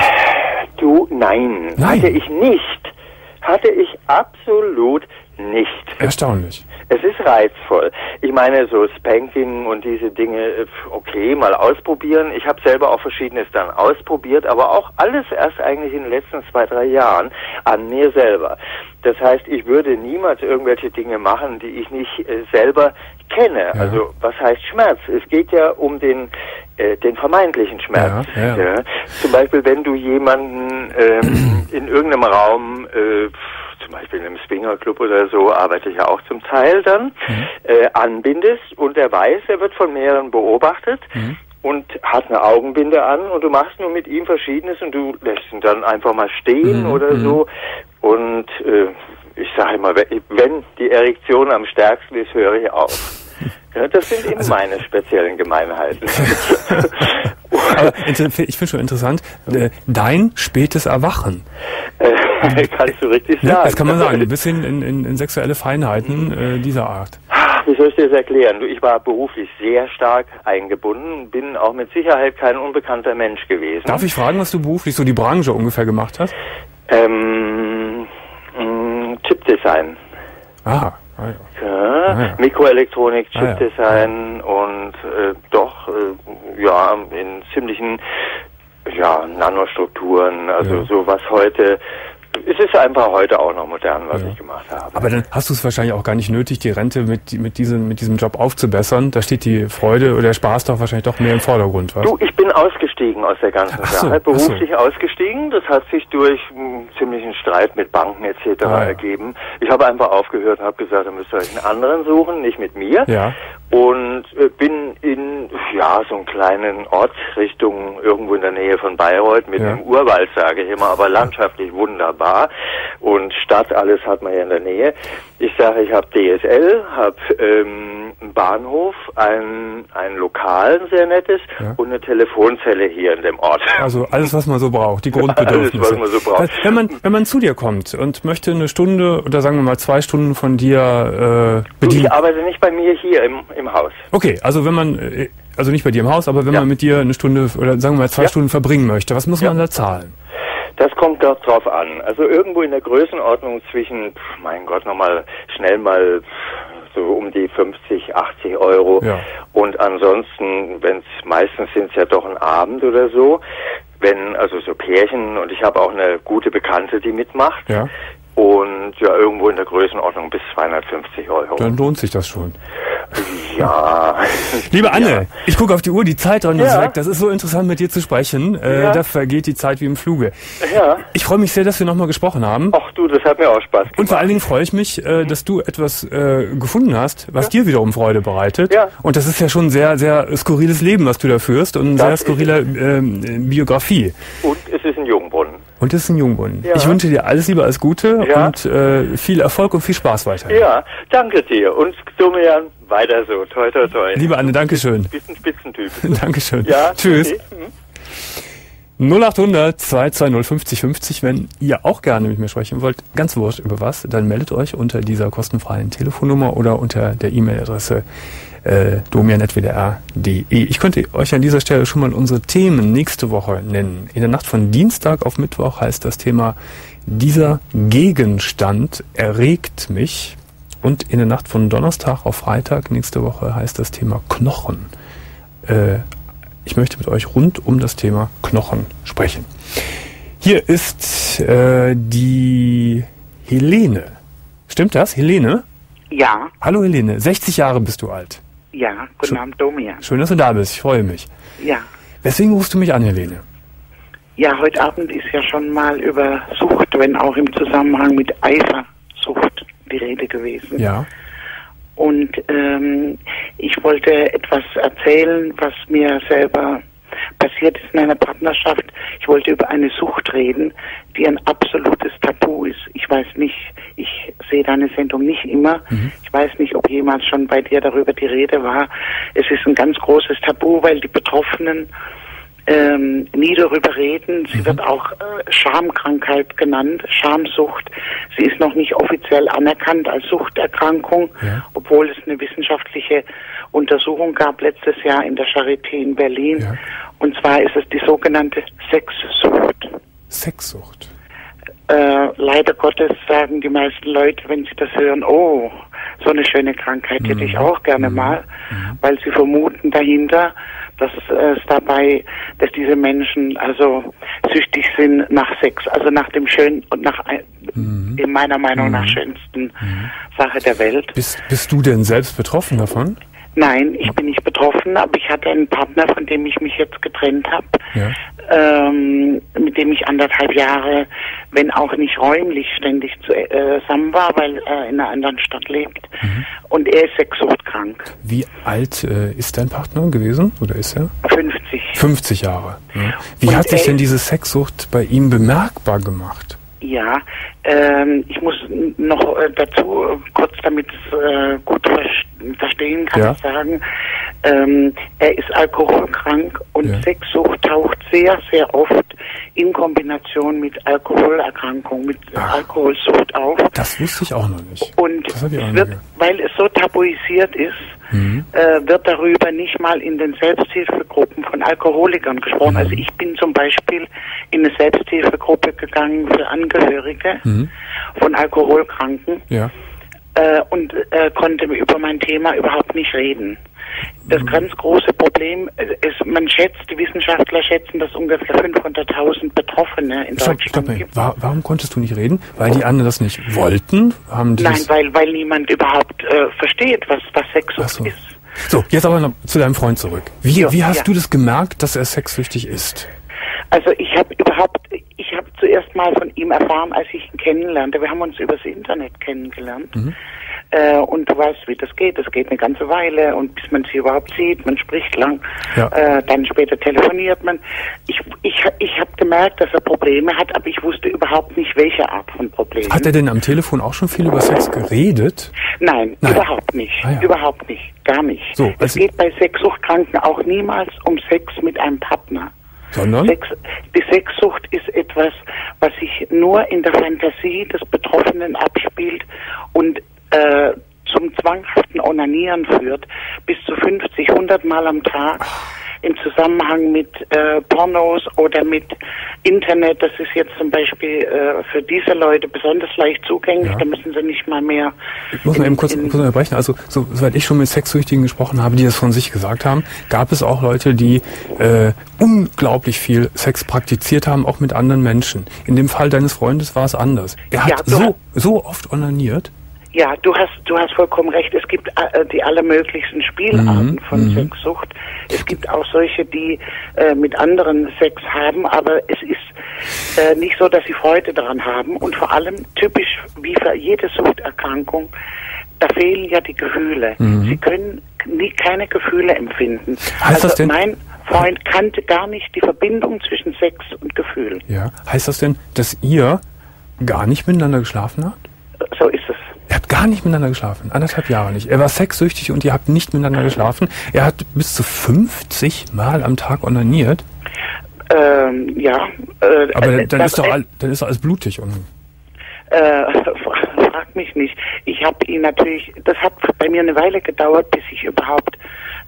Du, nein, Nein. hatte ich nicht. Hatte ich absolut nicht. Erstaunlich. Es ist reizvoll. Ich meine, so Spanking und diese Dinge, äh, okay, mal ausprobieren. Ich habe selber auch Verschiedenes dann ausprobiert, aber auch alles erst eigentlich in den letzten zwei, drei Jahren an mir selber. Das heißt, ich würde niemals irgendwelche Dinge machen, die ich nicht äh, selber kenne. Ja. Also was heißt Schmerz? Es geht ja um den äh, den vermeintlichen Schmerz. Ja, ja. Zum Beispiel, wenn du jemanden ähm, in irgendeinem Raum äh, zum Beispiel einem Swingerclub oder so, arbeite ich ja auch zum Teil dann, äh, anbindest und er weiß, er wird von mehreren beobachtet und hat eine Augenbinde an und du machst nur mit ihm Verschiedenes und du lässt ihn dann einfach mal stehen Mhm, oder mhm. so und äh, ich sage immer, we- wenn die Erektion am stärksten ist, höre ich auf. Ja, das sind eben Also meine speziellen Gemeinheiten. Ich finde schon interessant, äh, dein spätes Erwachen. Kannst du richtig sagen. Das kann man sagen. Du bist in, in, in, sexuelle Feinheiten äh, dieser Art. wie soll ich dir das erklären? Ich war beruflich sehr stark eingebunden, bin auch mit Sicherheit kein unbekannter Mensch gewesen. Darf ich fragen, was du beruflich so die Branche ungefähr gemacht hast? Ähm, mh, Chipdesign. Ah, ah ja. Ja, Ah, ja. Mikroelektronik, Ah, ja. Chipdesign und äh, doch, äh, ja, in ziemlichen ja, Nanostrukturen, also Ja. so was heute, es ist einfach heute auch noch modern, was Ja. ich gemacht habe. Aber dann hast du es wahrscheinlich auch gar nicht nötig, die Rente mit, mit, diesem, mit diesem Job aufzubessern. Da steht die Freude oder der Spaß doch wahrscheinlich doch mehr im Vordergrund, was? Du, ich bin ausgestiegen aus der ganzen so, Sache, ach so. beruflich ausgestiegen. Das hat sich durch einen ziemlichen Streit mit Banken etc. Ah, ja. ergeben. Ich habe einfach aufgehört und habe gesagt, ihr müsst euch einen anderen suchen, nicht mit mir. Ja. Und äh, bin in ja so einen kleinen Ort Richtung irgendwo in der Nähe von Bayreuth mit Ja. dem Urwald, sage ich immer, aber landschaftlich wunderbar. Und Stadt, alles hat man ja in der Nähe. Ich sage, ich habe DSL, habe ähm, einen Bahnhof, ein, ein Lokal, ein sehr nettes, Ja. und eine Telefonzelle hier in dem Ort. Also alles, was man so braucht, die Alles, Grundbedürfnisse. was man so braucht. Wenn man, wenn man zu dir kommt und möchte eine Stunde oder sagen wir mal zwei Stunden von dir äh, bedienen. ich arbeite nicht bei mir hier im, im Haus. Okay, also wenn man, äh, also nicht bei dir im Haus, aber wenn Ja. man mit dir eine Stunde oder sagen wir mal zwei Ja. Stunden verbringen möchte, was muss Ja. man da zahlen? Das kommt doch drauf an. Also irgendwo in der Größenordnung zwischen, mein Gott, nochmal schnell mal so um die 50, 80 Euro. Ja. Und ansonsten, wenn es meistens sind es ja doch ein Abend oder so, wenn also so Pärchen und ich habe auch eine gute Bekannte, die mitmacht. Ja. Und ja, irgendwo in der Größenordnung bis 250 Euro. Dann lohnt sich das schon. Ja. Liebe Anne, ich gucke auf die Uhr, die Zeit rennt Ja. weg. Das ist so interessant mit dir zu sprechen. Äh, Ja. Da vergeht die Zeit wie im Fluge. Ja. Ich freue mich sehr, dass wir nochmal gesprochen haben. Ach du, das hat mir auch Spaß gemacht. Und vor allen Dingen freue ich mich, äh, dass du etwas äh, gefunden hast, was dir wiederum Freude bereitet. Ja. Und das ist ja schon ein sehr, sehr skurriles Leben, was du da führst und eine sehr skurrile ähm, Biografie. Und es ist ein Jungbrunnen. Und das ist ein Jungbrunnen. Ja. Ich wünsche dir alles Liebe, alles Gute Ja. und äh, viel Erfolg und viel Spaß weiterhin. Ja, danke dir. Und Domian, weiter so. Toi, toi, toi. Liebe Anne, Dankeschön. Bist ein Spitzentyp. Dankeschön. Ja, Tschüss. okay. Mhm. 0800 220 50 50, wenn ihr auch gerne mit mir sprechen wollt, ganz wurscht über was, dann meldet euch unter dieser kostenfreien Telefonnummer oder unter der E-Mail-Adresse äh, domian.wdr.de. Ich könnte euch an dieser Stelle schon mal unsere Themen nächste Woche nennen. In der Nacht von Dienstag auf Mittwoch heißt das Thema Dieser Gegenstand erregt mich. Und in der Nacht von Donnerstag auf Freitag nächste Woche heißt das Thema Knochen. Äh, ich möchte mit euch rund um das Thema Knochen sprechen. Hier ist äh, die Helene. Stimmt das? Helene? Ja, Hallo Helene, 60 Jahre bist du alt. ja, guten. Abend, Domian. Schön, dass du da bist. Ich freue mich. Ja. Weswegen rufst du mich an, Helene? Ja, heute Abend ist ja schon mal über Sucht, wenn auch im Zusammenhang mit Eifersucht die Rede gewesen. Ja. Und ähm, ich wollte etwas erzählen, was mir selber passiert ist in einer Partnerschaft. Ich wollte über eine Sucht reden, die ein absolutes Tabu ist. Ich weiß nicht, ich sehe deine Sendung nicht immer. Ich weiß nicht, ob jemals schon bei dir darüber die Rede war. Es ist ein ganz großes Tabu, weil die Betroffenen ähm, nie darüber reden. Sie wird auch äh, Schamkrankheit genannt, Schamsucht. Sie ist noch nicht offiziell anerkannt als Suchterkrankung, Ja. obwohl es eine wissenschaftliche Untersuchung gab letztes Jahr in der Charité in Berlin. Ja. Und zwar ist es die sogenannte Sexsucht. Sexsucht. Äh, leider Gottes sagen die meisten Leute, wenn sie das hören, oh, so eine schöne Krankheit hätte ich auch gerne mal, weil sie vermuten dahinter, dass es dabei, dass diese Menschen also süchtig sind nach Sex, also nach dem schönen und nach ein- in meiner Meinung nach schönsten Sache der Welt. Bist, bist du denn selbst betroffen davon? Nein, ich bin nicht betroffen, aber ich hatte einen Partner, von dem ich mich jetzt getrennt habe, Ja. ähm, mit dem ich anderthalb Jahre, wenn auch nicht räumlich, ständig äh, zusammen war, weil er in einer anderen Stadt lebt. Und er ist sexsuchtkrank, Wie alt äh, ist dein Partner gewesen? Oder ist er? 50. 50 Jahre. Ja. Wie Und hat sich denn diese Sexsucht bei ihm bemerkbar gemacht? Ja, ähm, ich muss noch äh, dazu äh, kurz, damit es äh, gut ver- verstehen kann, Ja. ich sagen, ähm, er ist alkoholkrank und Ja. Sexsucht taucht sehr, sehr oft in Kombination mit Alkoholerkrankung, mit Ach. Alkoholsucht auf. Das wusste ich auch noch nicht. Und wird, weil es so tabuisiert ist, Mhm. äh, wird darüber nicht mal in den Selbsthilfegruppen von Alkoholikern gesprochen. Mhm. Also ich bin zum Beispiel in eine Selbsthilfegruppe gegangen für Angehörige Mhm. von Alkoholkranken Ja. äh, und äh, konnte über mein Thema überhaupt nicht reden. Das ganz große Problem ist, man schätzt, die Wissenschaftler schätzen, dass ungefähr 500.000 Betroffene in Stopp, Deutschland stopp gibt. Wa warum konntest du nicht reden? Weil die anderen das nicht wollten? Haben die Nein, weil, weil niemand überhaupt äh, versteht, was, was Sexsucht so. ist. So, jetzt aber noch zu deinem Freund zurück. Wie, Ja, wie hast ja. du das gemerkt, dass er sexsüchtig ist? Also ich habe überhaupt, ich habe zuerst mal von ihm erfahren, als ich ihn kennenlernte. Wir haben uns übers Internet kennengelernt. Mhm. Äh, und du weißt, wie das geht. Das geht eine ganze Weile und bis man sich überhaupt sieht, man spricht lang. Ja. Äh, dann später telefoniert man. Ich, ich, ich habe gemerkt, dass er Probleme hat, aber ich wusste überhaupt nicht, welche Art von Problemen. Hat er denn am Telefon auch schon viel über Sex geredet? Nein, Nein. überhaupt nicht. Ah, ja. Überhaupt nicht. Gar nicht. So, es also- geht bei Sexsuchtkranken auch niemals um Sex mit einem Partner. Sondern? Sex, die Sexsucht ist etwas, was sich nur in der Fantasie des Betroffenen abspielt und äh, zum zwanghaften Onanieren führt, bis zu 50, 100 Mal am Tag im Zusammenhang mit äh, Pornos oder mit Internet. Das ist jetzt zum Beispiel äh, für diese Leute besonders leicht zugänglich. Ja. Da müssen sie nicht mal mehr. Ich muss mal eben kurz, kurz unterbrechen. Also, so, soweit ich schon mit Sexsüchtigen gesprochen habe, die das von sich gesagt haben, gab es auch Leute, die äh, unglaublich viel Sex praktiziert haben, auch mit anderen Menschen. In dem Fall deines Freundes war es anders. Er hat Ja, so, so oft onaniert. Ja, du hast, du hast vollkommen recht. Es gibt äh, die allermöglichsten Spielarten Mhm, von mhm. Sexsucht. Es gibt auch solche, die äh, mit anderen Sex haben, aber es ist äh, nicht so, dass sie Freude daran haben. Und vor allem typisch wie für jede Suchterkrankung, da fehlen ja die Gefühle. Mhm. Sie können nie, keine Gefühle empfinden. Heißt also das denn- mein Freund kannte gar nicht die Verbindung zwischen Sex und Gefühl. Ja. Heißt das denn, dass ihr gar nicht miteinander geschlafen habt? So ist es. Er hat gar nicht miteinander geschlafen, anderthalb Jahre nicht. Er war sexsüchtig und ihr habt nicht miteinander geschlafen. Er hat bis zu 50 Mal am Tag onaniert. Ähm, ja. Äh, Aber äh, dann, dann das- ist doch all, dann ist doch alles blutig. Und, Äh, frag mich nicht. Ich habe ihn natürlich, das hat bei mir eine Weile gedauert, bis ich überhaupt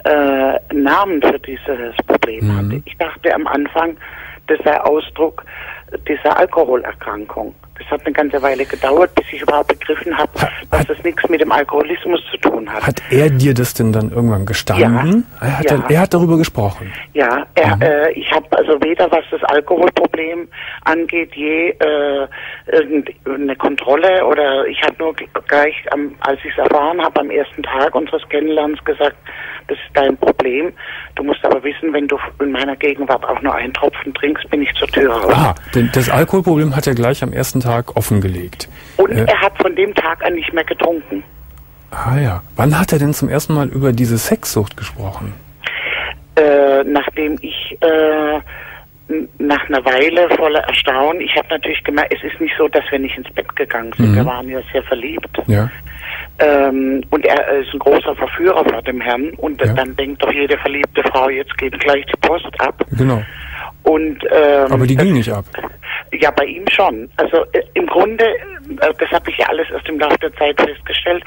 äh, einen Namen für dieses Problem Mhm. hatte. Ich dachte am Anfang, das sei Ausdruck dieser Alkoholerkrankung. Das hat eine ganze Weile gedauert, bis ich überhaupt begriffen habe, dass das nichts mit dem Alkoholismus zu tun hat. hat er dir das denn dann irgendwann gestanden? Ja. Er, hat Ja. dann, er hat darüber gesprochen. Ja, er, Mhm. äh, ich habe also weder was das Alkoholproblem angeht, je äh, irgendeine Kontrolle oder ich habe nur gleich, am, als ich es erfahren habe, am ersten Tag unseres Kennenlernens gesagt, das ist dein Problem. Du musst aber wissen, wenn du in meiner Gegenwart auch nur einen Tropfen trinkst, bin ich zur Tür raus. Ah, denn das Alkoholproblem hat er gleich am ersten Tag offengelegt. Und Äh, er hat von dem Tag an nicht mehr getrunken. ah ja. Wann hat er denn zum ersten Mal über diese Sexsucht gesprochen? äh, nachdem ich äh, nach einer Weile voller Erstaunen, ich habe natürlich gemerkt, es ist nicht so, dass wir nicht ins Bett gegangen sind. Mhm. Wir waren ja sehr verliebt. Ja. Ähm, und er ist ein großer Verführer vor dem Herrn. Und Ja. dann denkt doch jede verliebte Frau, jetzt geht gleich die Post ab. Genau. Und ähm, Aber die ging nicht ab. ja, bei ihm schon. Also äh, im Grunde, äh, das habe ich ja alles erst im Laufe der Zeit festgestellt,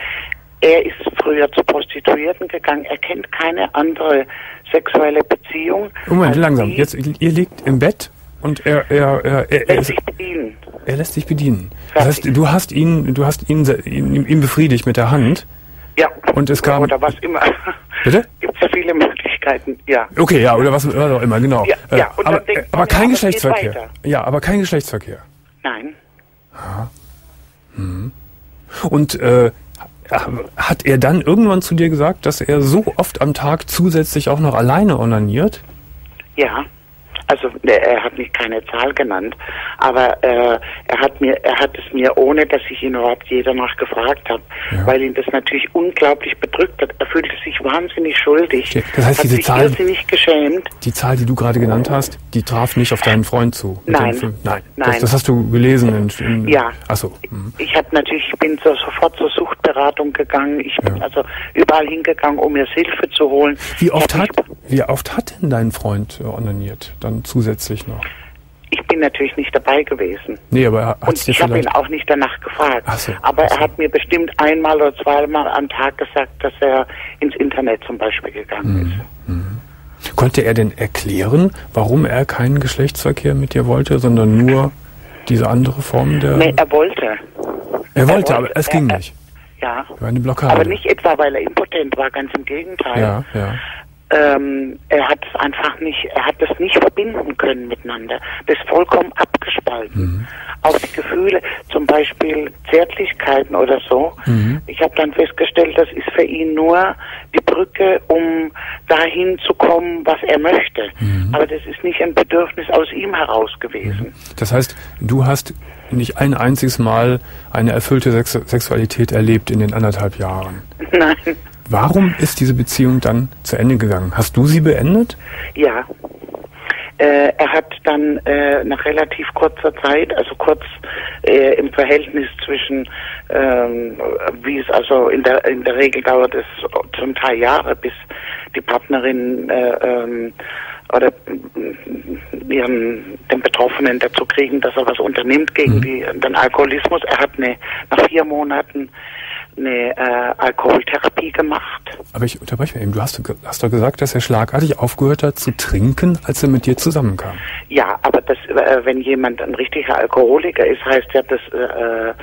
er ist früher zu Prostituierten gegangen. Er kennt keine andere sexuelle Beziehung. Moment, langsam. die, Jetzt, ihr liegt im Bett und er, er, er, er, lässt sich bedienen. er lässt dich bedienen. Das heißt, du hast ihn, du hast ihn, ihn, ihn befriedigt mit der Hand. Ja. Und es kam- Oder was immer. Bitte? Gibt ja viele Möglichkeiten, ja. Okay, ja, oder was, was auch immer, genau. Ja, Äh, ja, aber, äh, man, aber kein aber es Geschlechtsverkehr. Ja, aber kein Geschlechtsverkehr. Nein. Und äh, hat er dann irgendwann zu dir gesagt, dass er so oft am Tag zusätzlich auch noch alleine onaniert? Ja. Also er hat nicht keine Zahl genannt, aber äh, er hat mir, er hat es mir, ohne dass ich ihn überhaupt je danach gefragt habe, Ja. weil ihn das natürlich unglaublich bedrückt hat. Er fühlte sich wahnsinnig schuldig, Okay, das heißt, hat diese sich Zahl- irrsinnig geschämt. Die Zahl, die du gerade genannt hast, die traf nicht auf deinen Freund zu. Nein. Nein. Nein. Das, das hast du gelesen. In, in, Ja. Achso. Mhm. Ich habe natürlich, ich bin so, sofort zur Suchtberatung gegangen. Ich bin Ja. also überall hingegangen, um mir Hilfe zu holen. Wie oft hat, mich- wie oft hat denn dein Freund äh, onaniert? Dann zusätzlich noch. Ich bin natürlich nicht dabei gewesen. Nee, aber hat Und ich habe ihn auch nicht danach gefragt. So, aber ach so. er hat mir bestimmt einmal oder zweimal am Tag gesagt, dass er ins Internet zum Beispiel gegangen ist. Konnte er denn erklären, warum er keinen Geschlechtsverkehr mit dir wollte, sondern nur diese andere Form der... Nee, er wollte. er wollte, er aber wollte- es ging er- nicht. Ja. War eine Blockade. Aber nicht etwa, weil er impotent war, ganz im Gegenteil. Ja, ja. Ähm, er hat es einfach nicht, er hat es nicht verbinden können miteinander. Das ist vollkommen abgespalten. Mhm. Auch die Gefühle, zum Beispiel Zärtlichkeiten oder so. Mhm. Ich habe dann festgestellt, das ist für ihn nur die Brücke, um dahin zu kommen, was er möchte. Mhm. Aber das ist nicht ein Bedürfnis aus ihm heraus gewesen. Das heißt, du hast nicht ein einziges Mal eine erfüllte Sex Sexualität erlebt in den anderthalb Jahren. Nein, Warum ist diese Beziehung dann zu Ende gegangen? Hast du sie beendet? ja. Äh, er hat dann äh, nach relativ kurzer Zeit, also kurz äh, im Verhältnis zwischen, ähm, wie es also in der in der Regel dauert es zum Teil Jahre, bis die Partnerin äh, ähm, oder äh, ihren den Betroffenen dazu kriegen, dass er was unternimmt gegen die, den Alkoholismus. Er hat eine nach vier Monaten eine äh, Alkoholtherapie gemacht. Aber ich unterbreche mal eben. Du hast, hast doch gesagt, dass er schlagartig aufgehört hat zu trinken, als er mit dir zusammenkam. Ja, aber das, äh, wenn jemand ein richtiger Alkoholiker ist, heißt ja, dass, äh,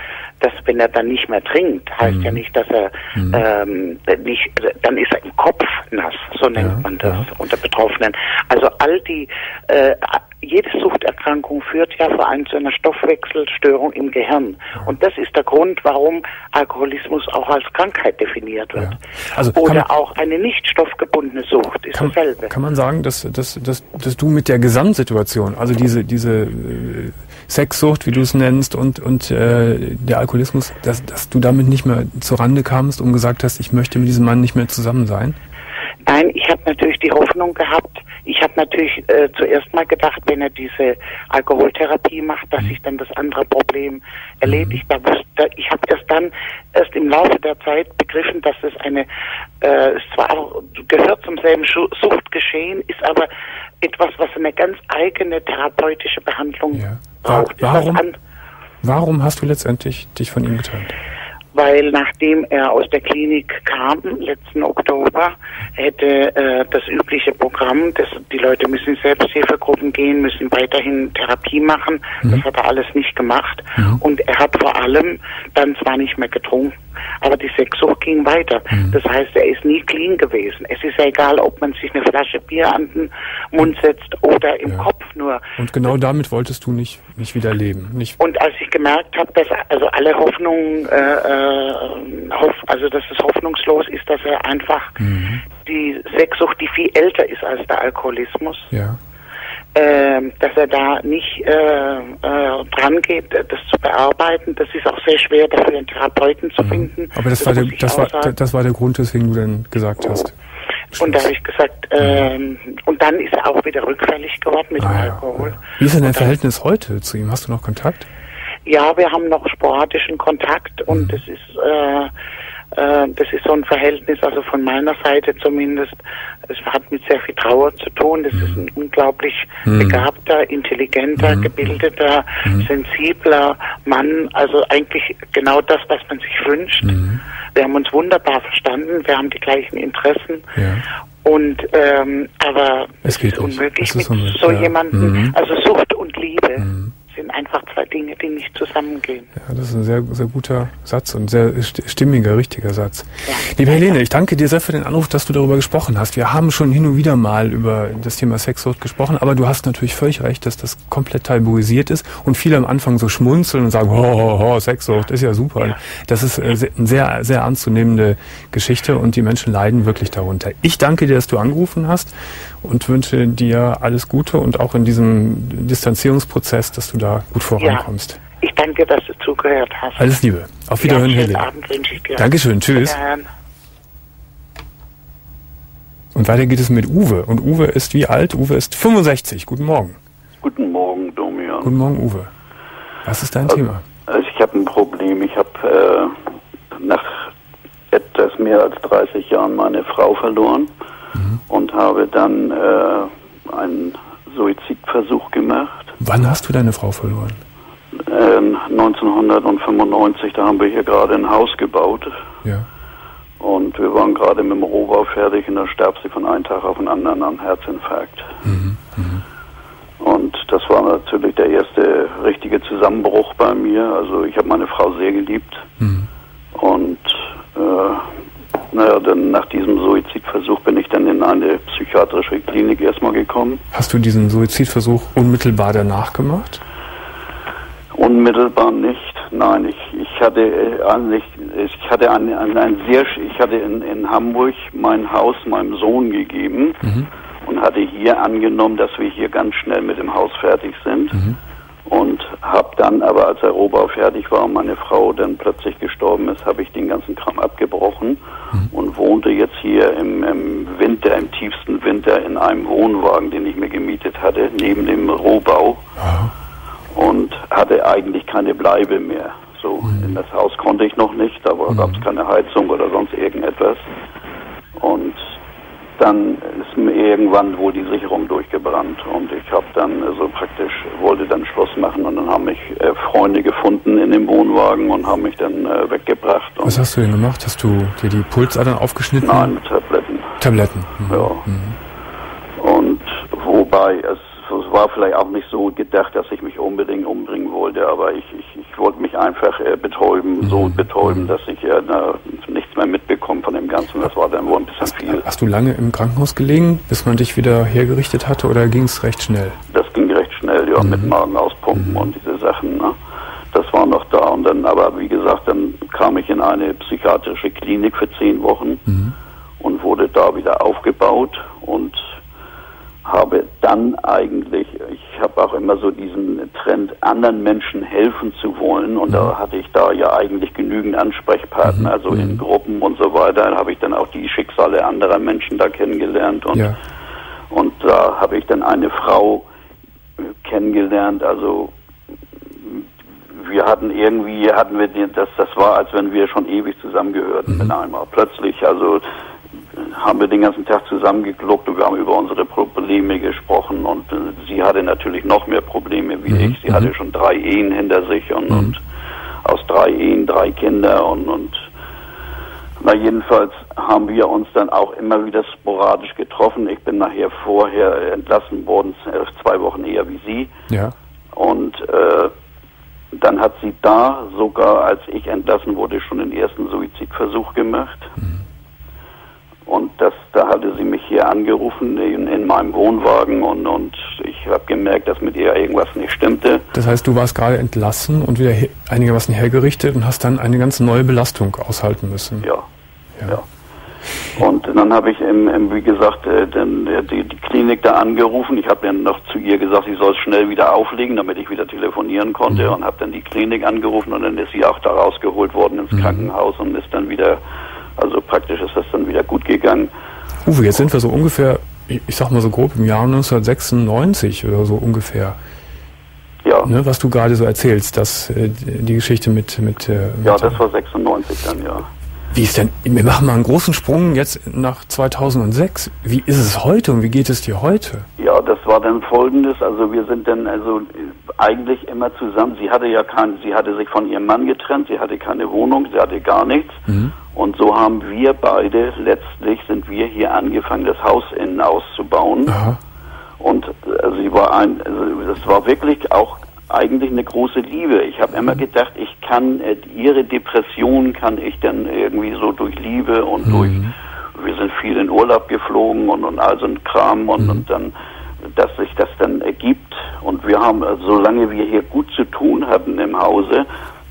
dass wenn er dann nicht mehr trinkt, heißt Mhm. ja nicht, dass er ähm, nicht, dann ist er im Kopf nass, so nennt Ja, man das ja. unter Betroffenen. Also all die, äh, jede Suchterkrankung führt ja vor allem zu einer Stoffwechselstörung im Gehirn. Und das ist der Grund, warum Alkoholismus auch als Krankheit definiert wird. Ja. Also Oder auch eine nicht stoffgebundene Sucht ist Kann, dasselbe. kann man sagen, dass, dass, dass, dass du mit der Gesamtsituation, also diese, diese äh, Sexsucht, wie du es nennst, und, und äh, der Alkoholismus, dass, dass du damit nicht mehr zurande kamst und gesagt hast, ich möchte mit diesem Mann nicht mehr zusammen sein? Nein, ich habe natürlich die Hoffnung gehabt. Ich habe natürlich äh, zuerst mal gedacht, wenn er diese Alkoholtherapie macht, dass sich dann das andere Problem erledigt. Da wusste, ich habe erst dann, erst im Laufe der Zeit begriffen, dass es eine, äh, es zwar auch gehört zum selben Schu Suchtgeschehen, ist aber etwas, was eine ganz eigene therapeutische Behandlung Ja. Was Warum? Warum hast du letztendlich dich von ihm getrennt? weil nachdem er aus der Klinik kam, letzten Oktober, hätte äh, das übliche Programm, das, die Leute müssen in Selbsthilfegruppen gehen, müssen weiterhin Therapie machen, das hat er alles nicht gemacht. Und er hat vor allem dann zwar nicht mehr getrunken, aber die Sexsucht ging weiter. Das heißt, er ist nie clean gewesen. Es ist ja egal, ob man sich eine Flasche Bier an den Mund setzt oder im Ja. Kopf nur. Und genau damit wolltest du nicht, nicht wieder leben. Nicht, Und als ich gemerkt habe, dass also alle Hoffnungen, äh, äh, hoff, also dass es hoffnungslos ist, dass er einfach die Sexsucht, die viel älter ist als der Alkoholismus, ja. Äh, dass er da nicht äh, äh, dran geht, das zu bearbeiten. Das ist auch sehr schwer, dafür einen Therapeuten zu finden. Mhm. Aber das war, der, das, war, das war der Grund, weswegen du dann gesagt hast. Und da Schluss. habe ich gesagt, ähm, und dann ist er auch wieder rückfällig geworden mit dem Ah, ja, Alkohol. ja. Wie ist denn dein Verhältnis heute zu ihm? Hast du noch Kontakt? Ja, wir haben noch sporadischen Kontakt und das ist äh, äh, das ist so ein Verhältnis, also von meiner Seite zumindest. Es hat mit sehr viel Trauer zu tun. Das ist ein unglaublich begabter, intelligenter, gebildeter, sensibler Mann. Also eigentlich genau das, was man sich wünscht. Wir haben uns wunderbar verstanden. Wir haben die gleichen Interessen. Ja. Und ähm, aber Es geht ist unmöglich Es ist mit unmöglich, so ja. jemanden. Mhm. Also Sucht und Liebe sind einfach zwei Dinge, die nicht zusammengehen. Ja, das ist ein sehr, sehr guter Satz und sehr st- stimmiger, richtiger Satz. Ja. Liebe Helene, ich danke dir sehr für den Anruf, dass du darüber gesprochen hast. Wir haben schon hin und wieder mal über das Thema Sexsucht gesprochen, aber du hast natürlich völlig recht, dass das komplett tabuisiert ist und viele am Anfang so schmunzeln und sagen, ho, ho, ho, Sexsucht ist ja super. Das ist äh, eine sehr, sehr ernstzunehmende Geschichte und die Menschen leiden wirklich darunter. Ich danke dir, dass du angerufen hast und wünsche dir alles Gute und auch in diesem Distanzierungsprozess, dass du da gut vorankommst. Ich danke, dass du zugehört hast. Alles Liebe. Auf Wiederhören, ja, schönen Helene. Abend wünsche ich dir. Dankeschön, tschüss. Und weiter geht es mit Uwe. Und Uwe ist wie alt? Uwe ist 65. Guten Morgen. Guten Morgen, Domian. Guten Morgen, Uwe. Was ist dein Thema? Also ich habe ein Problem. Ich habe äh, nach etwas mehr als 30 Jahren meine Frau verloren und habe dann äh, einen Suizidversuch gemacht. Wann hast du deine Frau verloren? Äh, 1995, da haben wir hier gerade ein Haus gebaut. Ja. Und wir waren gerade mit dem Rohbau fertig und dann starb sie von einem Tag auf den anderen an Herzinfarkt. Mhm. Und das war natürlich der erste richtige Zusammenbruch bei mir. Also ich habe meine Frau sehr geliebt. Mhm. Und äh, naja, dann nach diesem Suizidversuch bin ich dann in eine psychiatrische Klinik erstmal gekommen. Hast du diesen Suizidversuch unmittelbar danach gemacht? Unmittelbar nicht. Nein, ich, ich hatte äh, eigentlich, ich hatte ein, ein, ein sehr, ich hatte in, in Hamburg mein Haus meinem Sohn gegeben Mhm. und hatte hier angenommen, dass wir hier ganz schnell mit dem Haus fertig sind. Mhm. Und habe dann aber, als der Rohbau fertig war und meine Frau dann plötzlich gestorben ist, habe ich den ganzen Kram abgebrochen und wohnte jetzt hier im, im Winter, im tiefsten Winter in einem Wohnwagen, den ich mir gemietet hatte, neben dem Rohbau. Und hatte eigentlich keine Bleibe mehr. So, in das Haus konnte ich noch nicht, da gab es keine Heizung oder sonst irgendetwas. Und dann ist mir irgendwann wohl die Sicherung durchgebrannt und ich habe dann also praktisch wollte dann Schluss machen und dann haben mich äh, Freunde gefunden in dem Wohnwagen und haben mich dann äh, weggebracht. Was hast du denn gemacht? Hast du dir die Pulsadern aufgeschnitten? Nein, mit Tabletten. Tabletten. Mhm. Ja. Und wobei es, es war vielleicht auch nicht so gedacht, dass ich mich unbedingt umbringen wollte, aber ich, ich, ich wollte mich einfach äh, betäuben, so betäuben, dass ich äh, na, nichts mehr mitbekomme von dem Ganzen. Das war dann wohl ein bisschen viel. Hast du lange im Krankenhaus gelegen, bis man dich wieder hergerichtet hatte oder ging es recht schnell? Das ging recht schnell, ja, mit Magen auspumpen und diese Sachen. Ne? Das war noch da und dann, aber wie gesagt, dann kam ich in eine psychiatrische Klinik für zehn Wochen und wurde da wieder aufgebaut und habe dann eigentlich, ich habe auch immer so diesen Trend, anderen Menschen helfen zu wollen. Und da hatte ich da ja eigentlich genügend Ansprechpartner, also in Gruppen und so weiter, da habe ich dann auch die Schicksale anderer Menschen da kennengelernt. Und Ja. und da habe ich dann eine Frau äh, kennengelernt, also wir hatten irgendwie, hatten wir den, das, das war, als wenn wir schon ewig zusammengehörten mit einmal. Plötzlich, also haben wir den ganzen Tag zusammengekluckt und wir haben über unsere Probleme gesprochen und äh, sie hatte natürlich noch mehr Probleme wie ich. Sie hatte schon drei Ehen hinter sich und, und aus drei Ehen drei Kinder und, und na jedenfalls haben wir uns dann auch immer wieder sporadisch getroffen. Ich bin nachher vorher entlassen worden, äh, zwei Wochen eher wie sie. Ja. Und äh, dann hat sie da sogar, als ich entlassen wurde, schon den ersten Suizidversuch gemacht. Und das, da hatte sie mich hier angerufen in, in meinem Wohnwagen und, und ich habe gemerkt, dass mit ihr irgendwas nicht stimmte. Das heißt, du warst gerade entlassen und wieder einigermaßen hergerichtet und hast dann eine ganz neue Belastung aushalten müssen. Ja. Ja. ja. Und dann habe ich, im, im, wie gesagt, äh, dann, äh, die, die Klinik da angerufen. Ich habe dann noch zu ihr gesagt, sie soll es schnell wieder auflegen, damit ich wieder telefonieren konnte. Und habe dann die Klinik angerufen und dann ist sie auch da rausgeholt worden ins Krankenhaus und ist dann wieder, also praktisch ist das dann wieder gut gegangen. Uwe, jetzt sind wir so ungefähr, ich sag mal so grob im Jahr 1996 oder so ungefähr, Ja, ne, was du gerade so erzählst, dass äh, die Geschichte mit, mit, äh, mit ja, das war 96 dann, ja. Wie ist denn, wir machen mal einen großen Sprung jetzt nach 2006. Wie ist es heute und wie geht es dir heute? Ja, das war dann folgendes, also wir sind dann also eigentlich immer zusammen. Sie hatte ja kein, sie hatte sich von ihrem Mann getrennt, sie hatte keine Wohnung, sie hatte gar nichts. Und so haben wir beide, letztlich sind wir hier angefangen, das Haus innen auszubauen. Aha. Und äh, sie war ein, also das war wirklich auch eigentlich eine große Liebe. Ich habe immer gedacht, ich kann äh, ihre Depression kann ich dann irgendwie so durch Liebe und durch wir sind viel in Urlaub geflogen und, und all so ein Kram und, und dann dass sich das dann ergibt und wir haben äh, solange wir hier gut zu tun hatten im Hause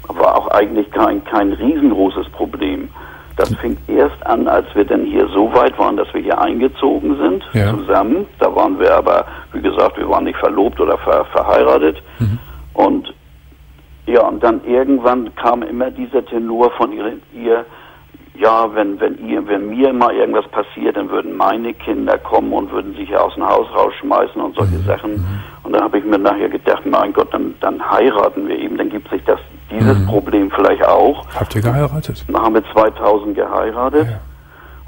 war auch eigentlich kein kein riesengroßes Problem. Das fing erst an, als wir dann hier so weit waren, dass wir hier eingezogen sind, Ja. zusammen. Da waren wir aber, wie gesagt, wir waren nicht verlobt oder ver verheiratet. Und ja, und dann irgendwann kam immer dieser Tenor von ihr, ihr ja, wenn, wenn ihr, wenn mir mal irgendwas passiert, dann würden meine Kinder kommen und würden sich aus dem Haus rausschmeißen und solche Sachen. Und dann habe ich mir nachher gedacht, mein Gott, dann, dann heiraten wir eben, dann gibt sich das, dieses Problem vielleicht auch. Habt ihr geheiratet? Dann haben wir 2000 geheiratet. Ja.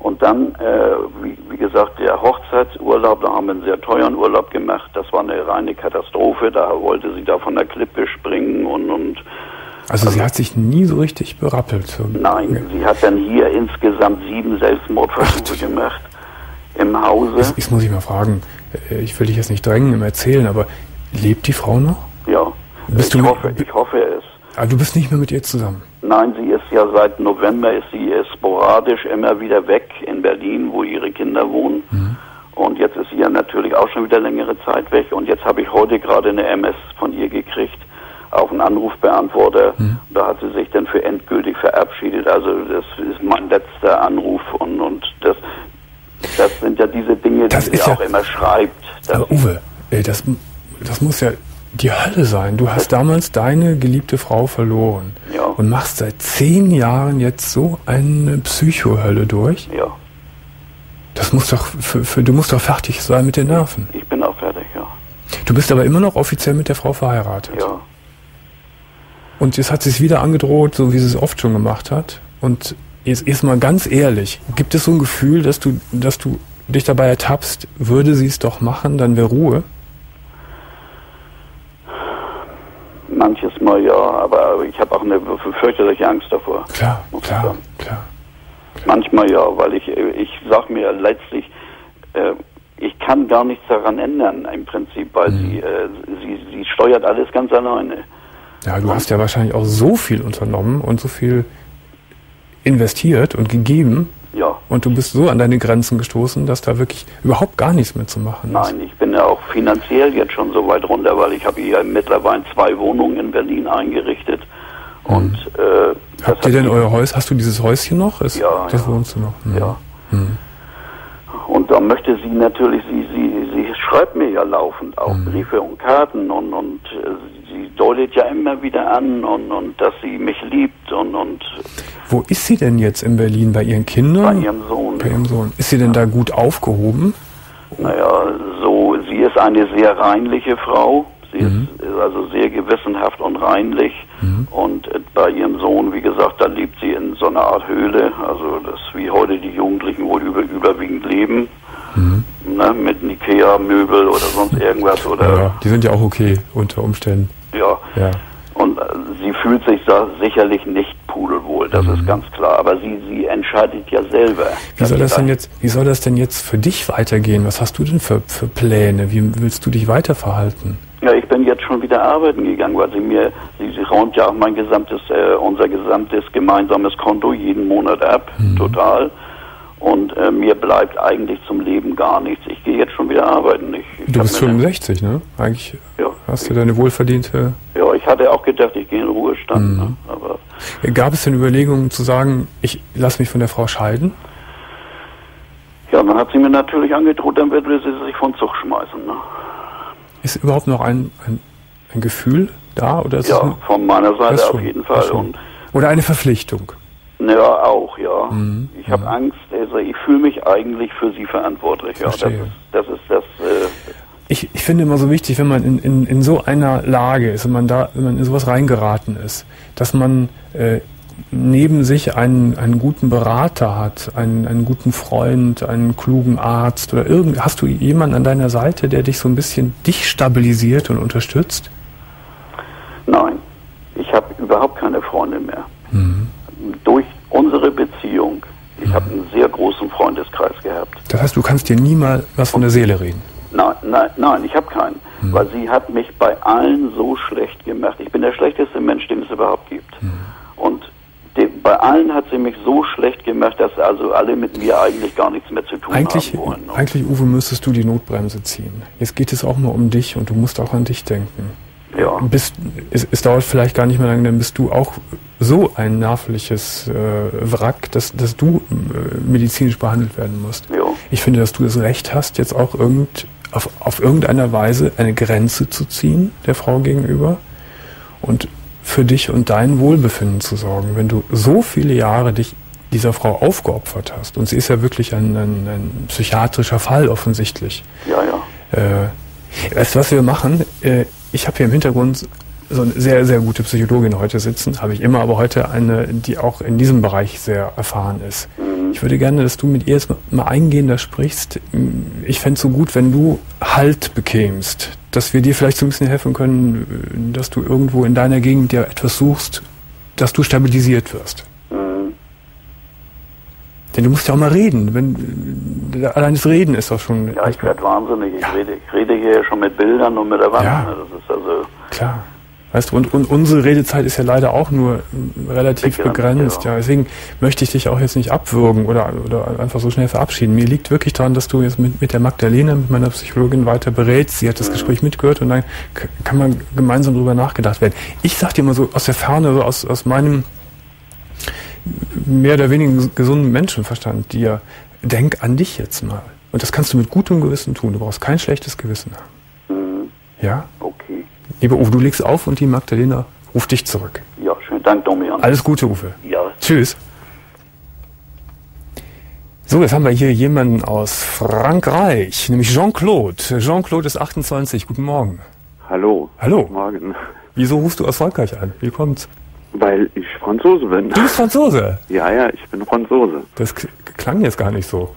Und dann, äh, wie, wie gesagt, der Hochzeitsurlaub, da haben wir einen sehr teuren Urlaub gemacht. Das war eine reine Katastrophe. Da wollte sie da von der Klippe springen und, und also sie hat sich nie so richtig berappelt. Nein, sie hat dann hier insgesamt sieben Selbstmordversuche gemacht im Hause. Jetzt, jetzt muss ich mal fragen, äh, ich will dich jetzt nicht drängen im Erzählen, aber lebt die Frau noch? Ja, Bist ich, du hoffe, ich hoffe es. Ah, du bist nicht mehr mit ihr zusammen? Nein, sie ist ja seit November ist sie sporadisch immer wieder weg in Berlin, wo ihre Kinder wohnen. Mhm. Und jetzt ist sie ja natürlich auch schon wieder längere Zeit weg. Und jetzt habe ich heute gerade eine MS von ihr gekriegt auf einen Anrufbeantworter. Mhm. Da hat sie sich dann für endgültig verabschiedet. Also das ist mein letzter Anruf und, und das, das sind ja diese Dinge, Das die sie ja- auch immer schreibt. Aber Uwe, ey, das, das muss ja die Hölle sein. Du hast damals deine geliebte Frau verloren Ja. und machst seit zehn Jahren jetzt so eine Psychohölle durch. ja, Das muss doch, für, für, du musst doch fertig sein mit den Nerven. ich bin auch fertig, ja. Du bist aber immer noch offiziell mit der Frau verheiratet. Ja, Und jetzt hat sie es wieder angedroht, so wie sie es oft schon gemacht hat. Und jetzt, jetzt mal ganz ehrlich, gibt es so ein Gefühl, dass du, dass du dich dabei ertappst, würde sie es doch machen, dann wäre Ruhe? Manches Mal ja, aber ich habe auch eine fürchterliche Angst davor. Klar, klar, sagen. klar. Manchmal ja, weil ich, ich sag mir letztlich, äh, ich kann gar nichts daran ändern im Prinzip, weil Mhm. sie, äh, sie, sie steuert alles ganz alleine. Ja, du hast ja wahrscheinlich auch so viel unternommen und so viel investiert und gegeben Ja, und du bist so an deine Grenzen gestoßen, dass da wirklich überhaupt gar nichts mehr zu machen ist. nein, ich bin ja auch finanziell jetzt schon so weit runter, weil ich habe hier mittlerweile zwei Wohnungen in Berlin eingerichtet. Und äh, Mhm. Habt ihr denn euer Häus, hast du dieses Häuschen noch? Ist, Ja, Das ja. wohnst du noch? Mhm. Ja. Und da möchte sie natürlich, sie, sie, sie schreibt mir ja laufend auch Mhm. Briefe und Karten und, und äh, sie deutet ja immer wieder an und, und dass sie mich liebt und, und Wo ist sie denn jetzt in Berlin? Bei ihren Kindern? bei ihrem Sohn. Bei ihrem Sohn. Ist sie denn da gut aufgehoben? Naja, ist eine sehr reinliche Frau. Sie Mhm. ist, also sehr gewissenhaft und reinlich. Und äh, bei ihrem Sohn, wie gesagt, da lebt sie in so einer Art Höhle. Also das wie heute die Jugendlichen wohl über, überwiegend leben. Mhm. Ne, mit Ikea-Möbel oder sonst irgendwas. Oder Ja, die sind ja auch okay unter Umständen. ja. Ja. Und äh, sie fühlt sich da sicherlich nicht pudelwohl, das Mhm. ist ganz klar. Aber sie, sie entscheidet ja selber. Wie soll das denn jetzt, wie soll das denn jetzt für dich weitergehen? Was hast du denn für, für Pläne? Wie willst du dich weiterverhalten? Ja, ich bin jetzt schon wieder arbeiten gegangen, weil sie mir, sie, sie raunt ja auch mein gesamtes, äh, unser gesamtes gemeinsames Konto jeden Monat ab, Mhm. total. Und äh, mir bleibt eigentlich zum Leben gar nichts. Ich gehe jetzt schon wieder arbeiten. Ich, ich Du bist mir eine- 65, ne? Eigentlich Ja, hast du deine wohlverdiente. ja, ich hatte auch gedacht, ich gehe in Ruhestand. Mhm. Ne? Aber Gab es denn Überlegungen zu sagen, ich lasse mich von der Frau scheiden? ja, dann hat sie mir natürlich angedroht, dann würde sie sich von Zug schmeißen. Ne? Ist überhaupt noch ein, ein, ein Gefühl da? Oder ist es Ja, von meiner Seite auf jeden Fall. Oder eine Verpflichtung? Ja, auch, ja. Mhm, Ich habe Angst, also ich fühle mich eigentlich für sie verantwortlich. Ja, das Verstehe. ist das, ist das äh, Ich, ich finde immer so wichtig, wenn man in, in, in so einer Lage ist, wenn man da, wenn man in sowas reingeraten ist, dass man äh, neben sich einen, einen guten Berater hat, einen, einen guten Freund, einen klugen Arzt oder irgend, hast du jemanden an deiner Seite, der dich so ein bisschen dich stabilisiert und unterstützt? Nein, ich habe überhaupt keine Freunde mehr. Durch unsere Beziehung, ich habe einen sehr großen Freundeskreis gehabt. Das heißt, du kannst dir nie mal was von der Seele reden. Nein, nein, nein, ich habe keinen. Weil sie hat mich bei allen so schlecht gemacht. Ich bin der schlechteste Mensch, den es überhaupt gibt. Und de, bei allen hat sie mich so schlecht gemacht, dass also alle mit mir eigentlich gar nichts mehr zu tun Eigentlich, haben wollen. ne? eigentlich, Uwe, müsstest du die Notbremse ziehen. Jetzt geht es auch nur um dich und du musst auch an dich denken. Ja. Bist, es, es dauert vielleicht gar nicht mehr lange, dann bist du auch so ein nervliches äh, Wrack, dass, dass du äh, medizinisch behandelt werden musst. Ja. Ich finde, dass du das Recht hast, jetzt auch irgend, auf, auf irgendeiner Weise eine Grenze zu ziehen der Frau gegenüber und für dich und dein Wohlbefinden zu sorgen. Wenn du so viele Jahre dich dieser Frau aufgeopfert hast, und sie ist ja wirklich ein, ein, ein psychiatrischer Fall offensichtlich, Ja, ja. äh, weißt du, was wir machen? Äh, ich habe hier im Hintergrund so eine sehr, sehr gute Psychologin heute sitzen, habe ich immer, aber heute eine, die auch in diesem Bereich sehr erfahren ist. Ich würde gerne, dass du mit ihr jetzt mal eingehender sprichst. Ich fände es so gut, wenn du Halt bekämst, dass wir dir vielleicht so ein bisschen helfen können, dass du irgendwo in deiner Gegend ja etwas suchst, dass du stabilisiert wirst. Denn du musst ja auch mal reden. Wenn, allein das Reden ist doch schon. Ja, ich werde wahnsinnig. Ich, rede, ich rede hier schon mit Bildern und mit Erwachsenen. Ja. Das ist also. Klar. Weißt du, und, und unsere Redezeit ist ja leider auch nur relativ Begrenzt, begrenzt. ja. Ja, deswegen möchte ich dich auch jetzt nicht abwürgen oder, oder einfach so schnell verabschieden. Mir liegt wirklich daran, dass du jetzt mit, mit der Magdalena, mit meiner Psychologin weiter berätst. Sie hat das Gespräch mitgehört und dann kann man gemeinsam drüber nachgedacht werden. Ich sag dir mal so aus der Ferne, so aus, aus meinem mehr oder weniger gesunden Menschenverstand dir, denk an dich jetzt mal. Und das kannst du mit gutem Gewissen tun. Du brauchst kein schlechtes Gewissen haben. Mhm. Ja? Okay. Lieber Uwe, du legst auf und die Magdalena ruft dich zurück. Ja, schönen Dank, Domian. Alles Gute, Uwe. Ja. Tschüss. So, jetzt haben wir hier jemanden aus Frankreich, nämlich Jean-Claude. Jean-Claude ist 28. Guten Morgen. Hallo. Hallo. Guten Morgen. Wieso rufst du aus Frankreich an? Wie kommt's? Weil ich Franzose bin. Du bist Franzose. Ja, ja, ich bin Franzose. Das klang jetzt gar nicht so.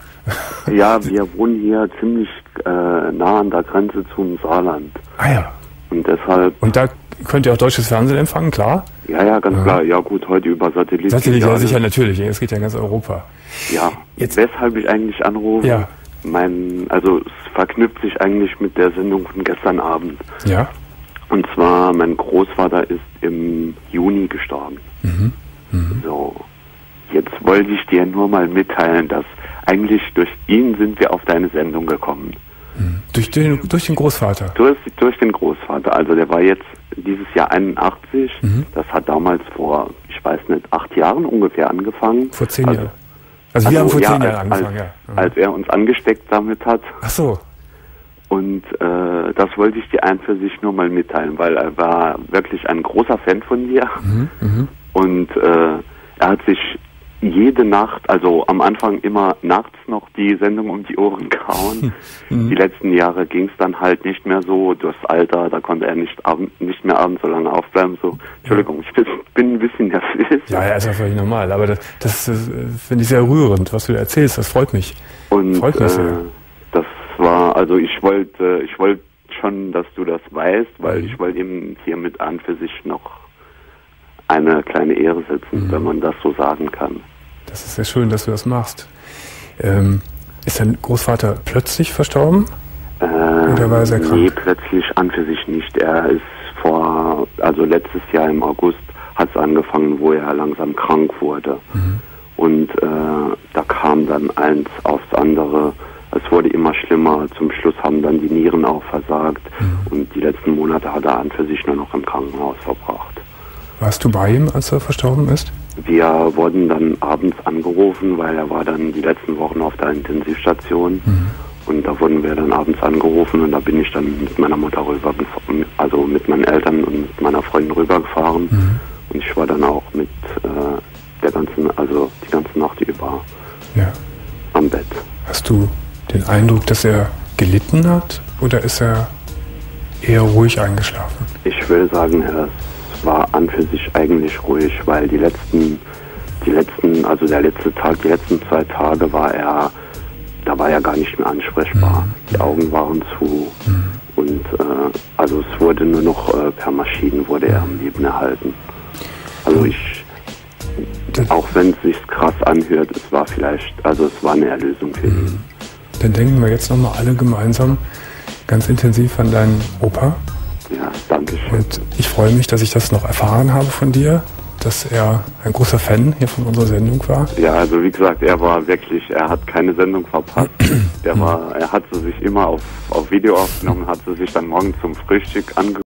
Ja, wir wohnen hier ziemlich äh, nah an der Grenze zum Saarland. Ah ja. Und deshalb, Und da könnt ihr auch deutsches Fernsehen empfangen, klar? ja, ja, ganz klar. Ja, gut, heute über Satellit. Satellit, ja, ja sicher, natürlich. Es geht ja in ganz Europa. Ja, Jetzt- weshalb ich eigentlich anrufe, Ja. mein, also es verknüpft sich eigentlich mit der Sendung von gestern Abend. Ja? Und zwar, mein Großvater ist im Juni gestorben. Mhm. So, jetzt wollte ich dir nur mal mitteilen, dass eigentlich durch ihn sind wir auf deine Sendung gekommen. Durch den, durch den Großvater. Durch, durch den Großvater. Also der war jetzt dieses Jahr 81. Mhm. Das hat damals vor, ich weiß nicht, acht Jahren ungefähr angefangen. Vor zehn also, Jahren. Also wir haben vor ja, zehn als, Jahren angefangen, als, ja. Als er uns angesteckt damit hat. Ach so. Und äh, das wollte ich dir ein für sich nur mal mitteilen, weil er war wirklich ein großer Fan von dir. Mhm, mhm. Und äh, er hat sich jede Nacht, also am Anfang immer nachts noch die Sendung um die Ohren gehauen. Mhm. Die letzten Jahre ging es dann halt nicht mehr so durchs Alter, da konnte er nicht, abend, nicht mehr abends so lange aufbleiben. So, Entschuldigung, ich bin, bin ein bisschen nervös. Ja, ja, ist ja völlig normal. Aber das, das, äh, finde ich sehr rührend, was du da erzählst. Das freut mich. Und Freut mich äh, sehr. das war, also ich wollte, ich wollte schon, dass du das weißt, weil Mhm. ich wollte ihm hiermit an für sich noch eine kleine Ehre setzen, Mhm. wenn man das so sagen kann. Das ist sehr schön, dass du das machst. Ähm, ist dein Großvater plötzlich verstorben? Äh, Oder war er sehr krank? Nee, plötzlich an für sich nicht. Er ist vor, also letztes Jahr im August hat es angefangen, wo er langsam krank wurde. Mhm. Und äh, da kam dann eins aufs andere. Es wurde immer schlimmer. Zum Schluss haben dann die Nieren auch versagt. Mhm. Und die letzten Monate hat er an für sich nur noch im Krankenhaus verbracht. Warst du bei ihm, als er verstorben ist? Wir wurden dann abends angerufen, weil er war dann die letzten Wochen auf der Intensivstation. Mhm. Und da wurden wir dann abends angerufen und da bin ich dann mit meiner Mutter rübergefahren, also mit meinen Eltern und mit meiner Freundin rübergefahren. Mhm. Und ich war dann auch mit äh, der ganzen, also die ganze Nacht über Ja. am Bett. Hast du den Eindruck, dass er gelitten hat? Oder ist er eher ruhig eingeschlafen? Ich will sagen, es war an für sich eigentlich ruhig, weil die letzten, die letzten, also der letzte Tag, die letzten zwei Tage war er, da war er gar nicht mehr ansprechbar. Mhm. Die Augen waren zu und äh, also es wurde nur noch äh, per Maschinen wurde er am Leben erhalten. Also ich, Das- auch wenn es sich krass anhört, es war vielleicht, also es war eine Erlösung für ihn. Dann denken wir jetzt nochmal alle gemeinsam ganz intensiv an deinen Opa. Ja, danke schön. Und ich freue mich, dass ich das noch erfahren habe von dir, dass er ein großer Fan hier von unserer Sendung war. Ja, also wie gesagt, er war wirklich, er hat keine Sendung verpasst. Der war, er hat sie sich immer auf, auf Video aufgenommen, hat sie sich dann morgen zum Frühstück ange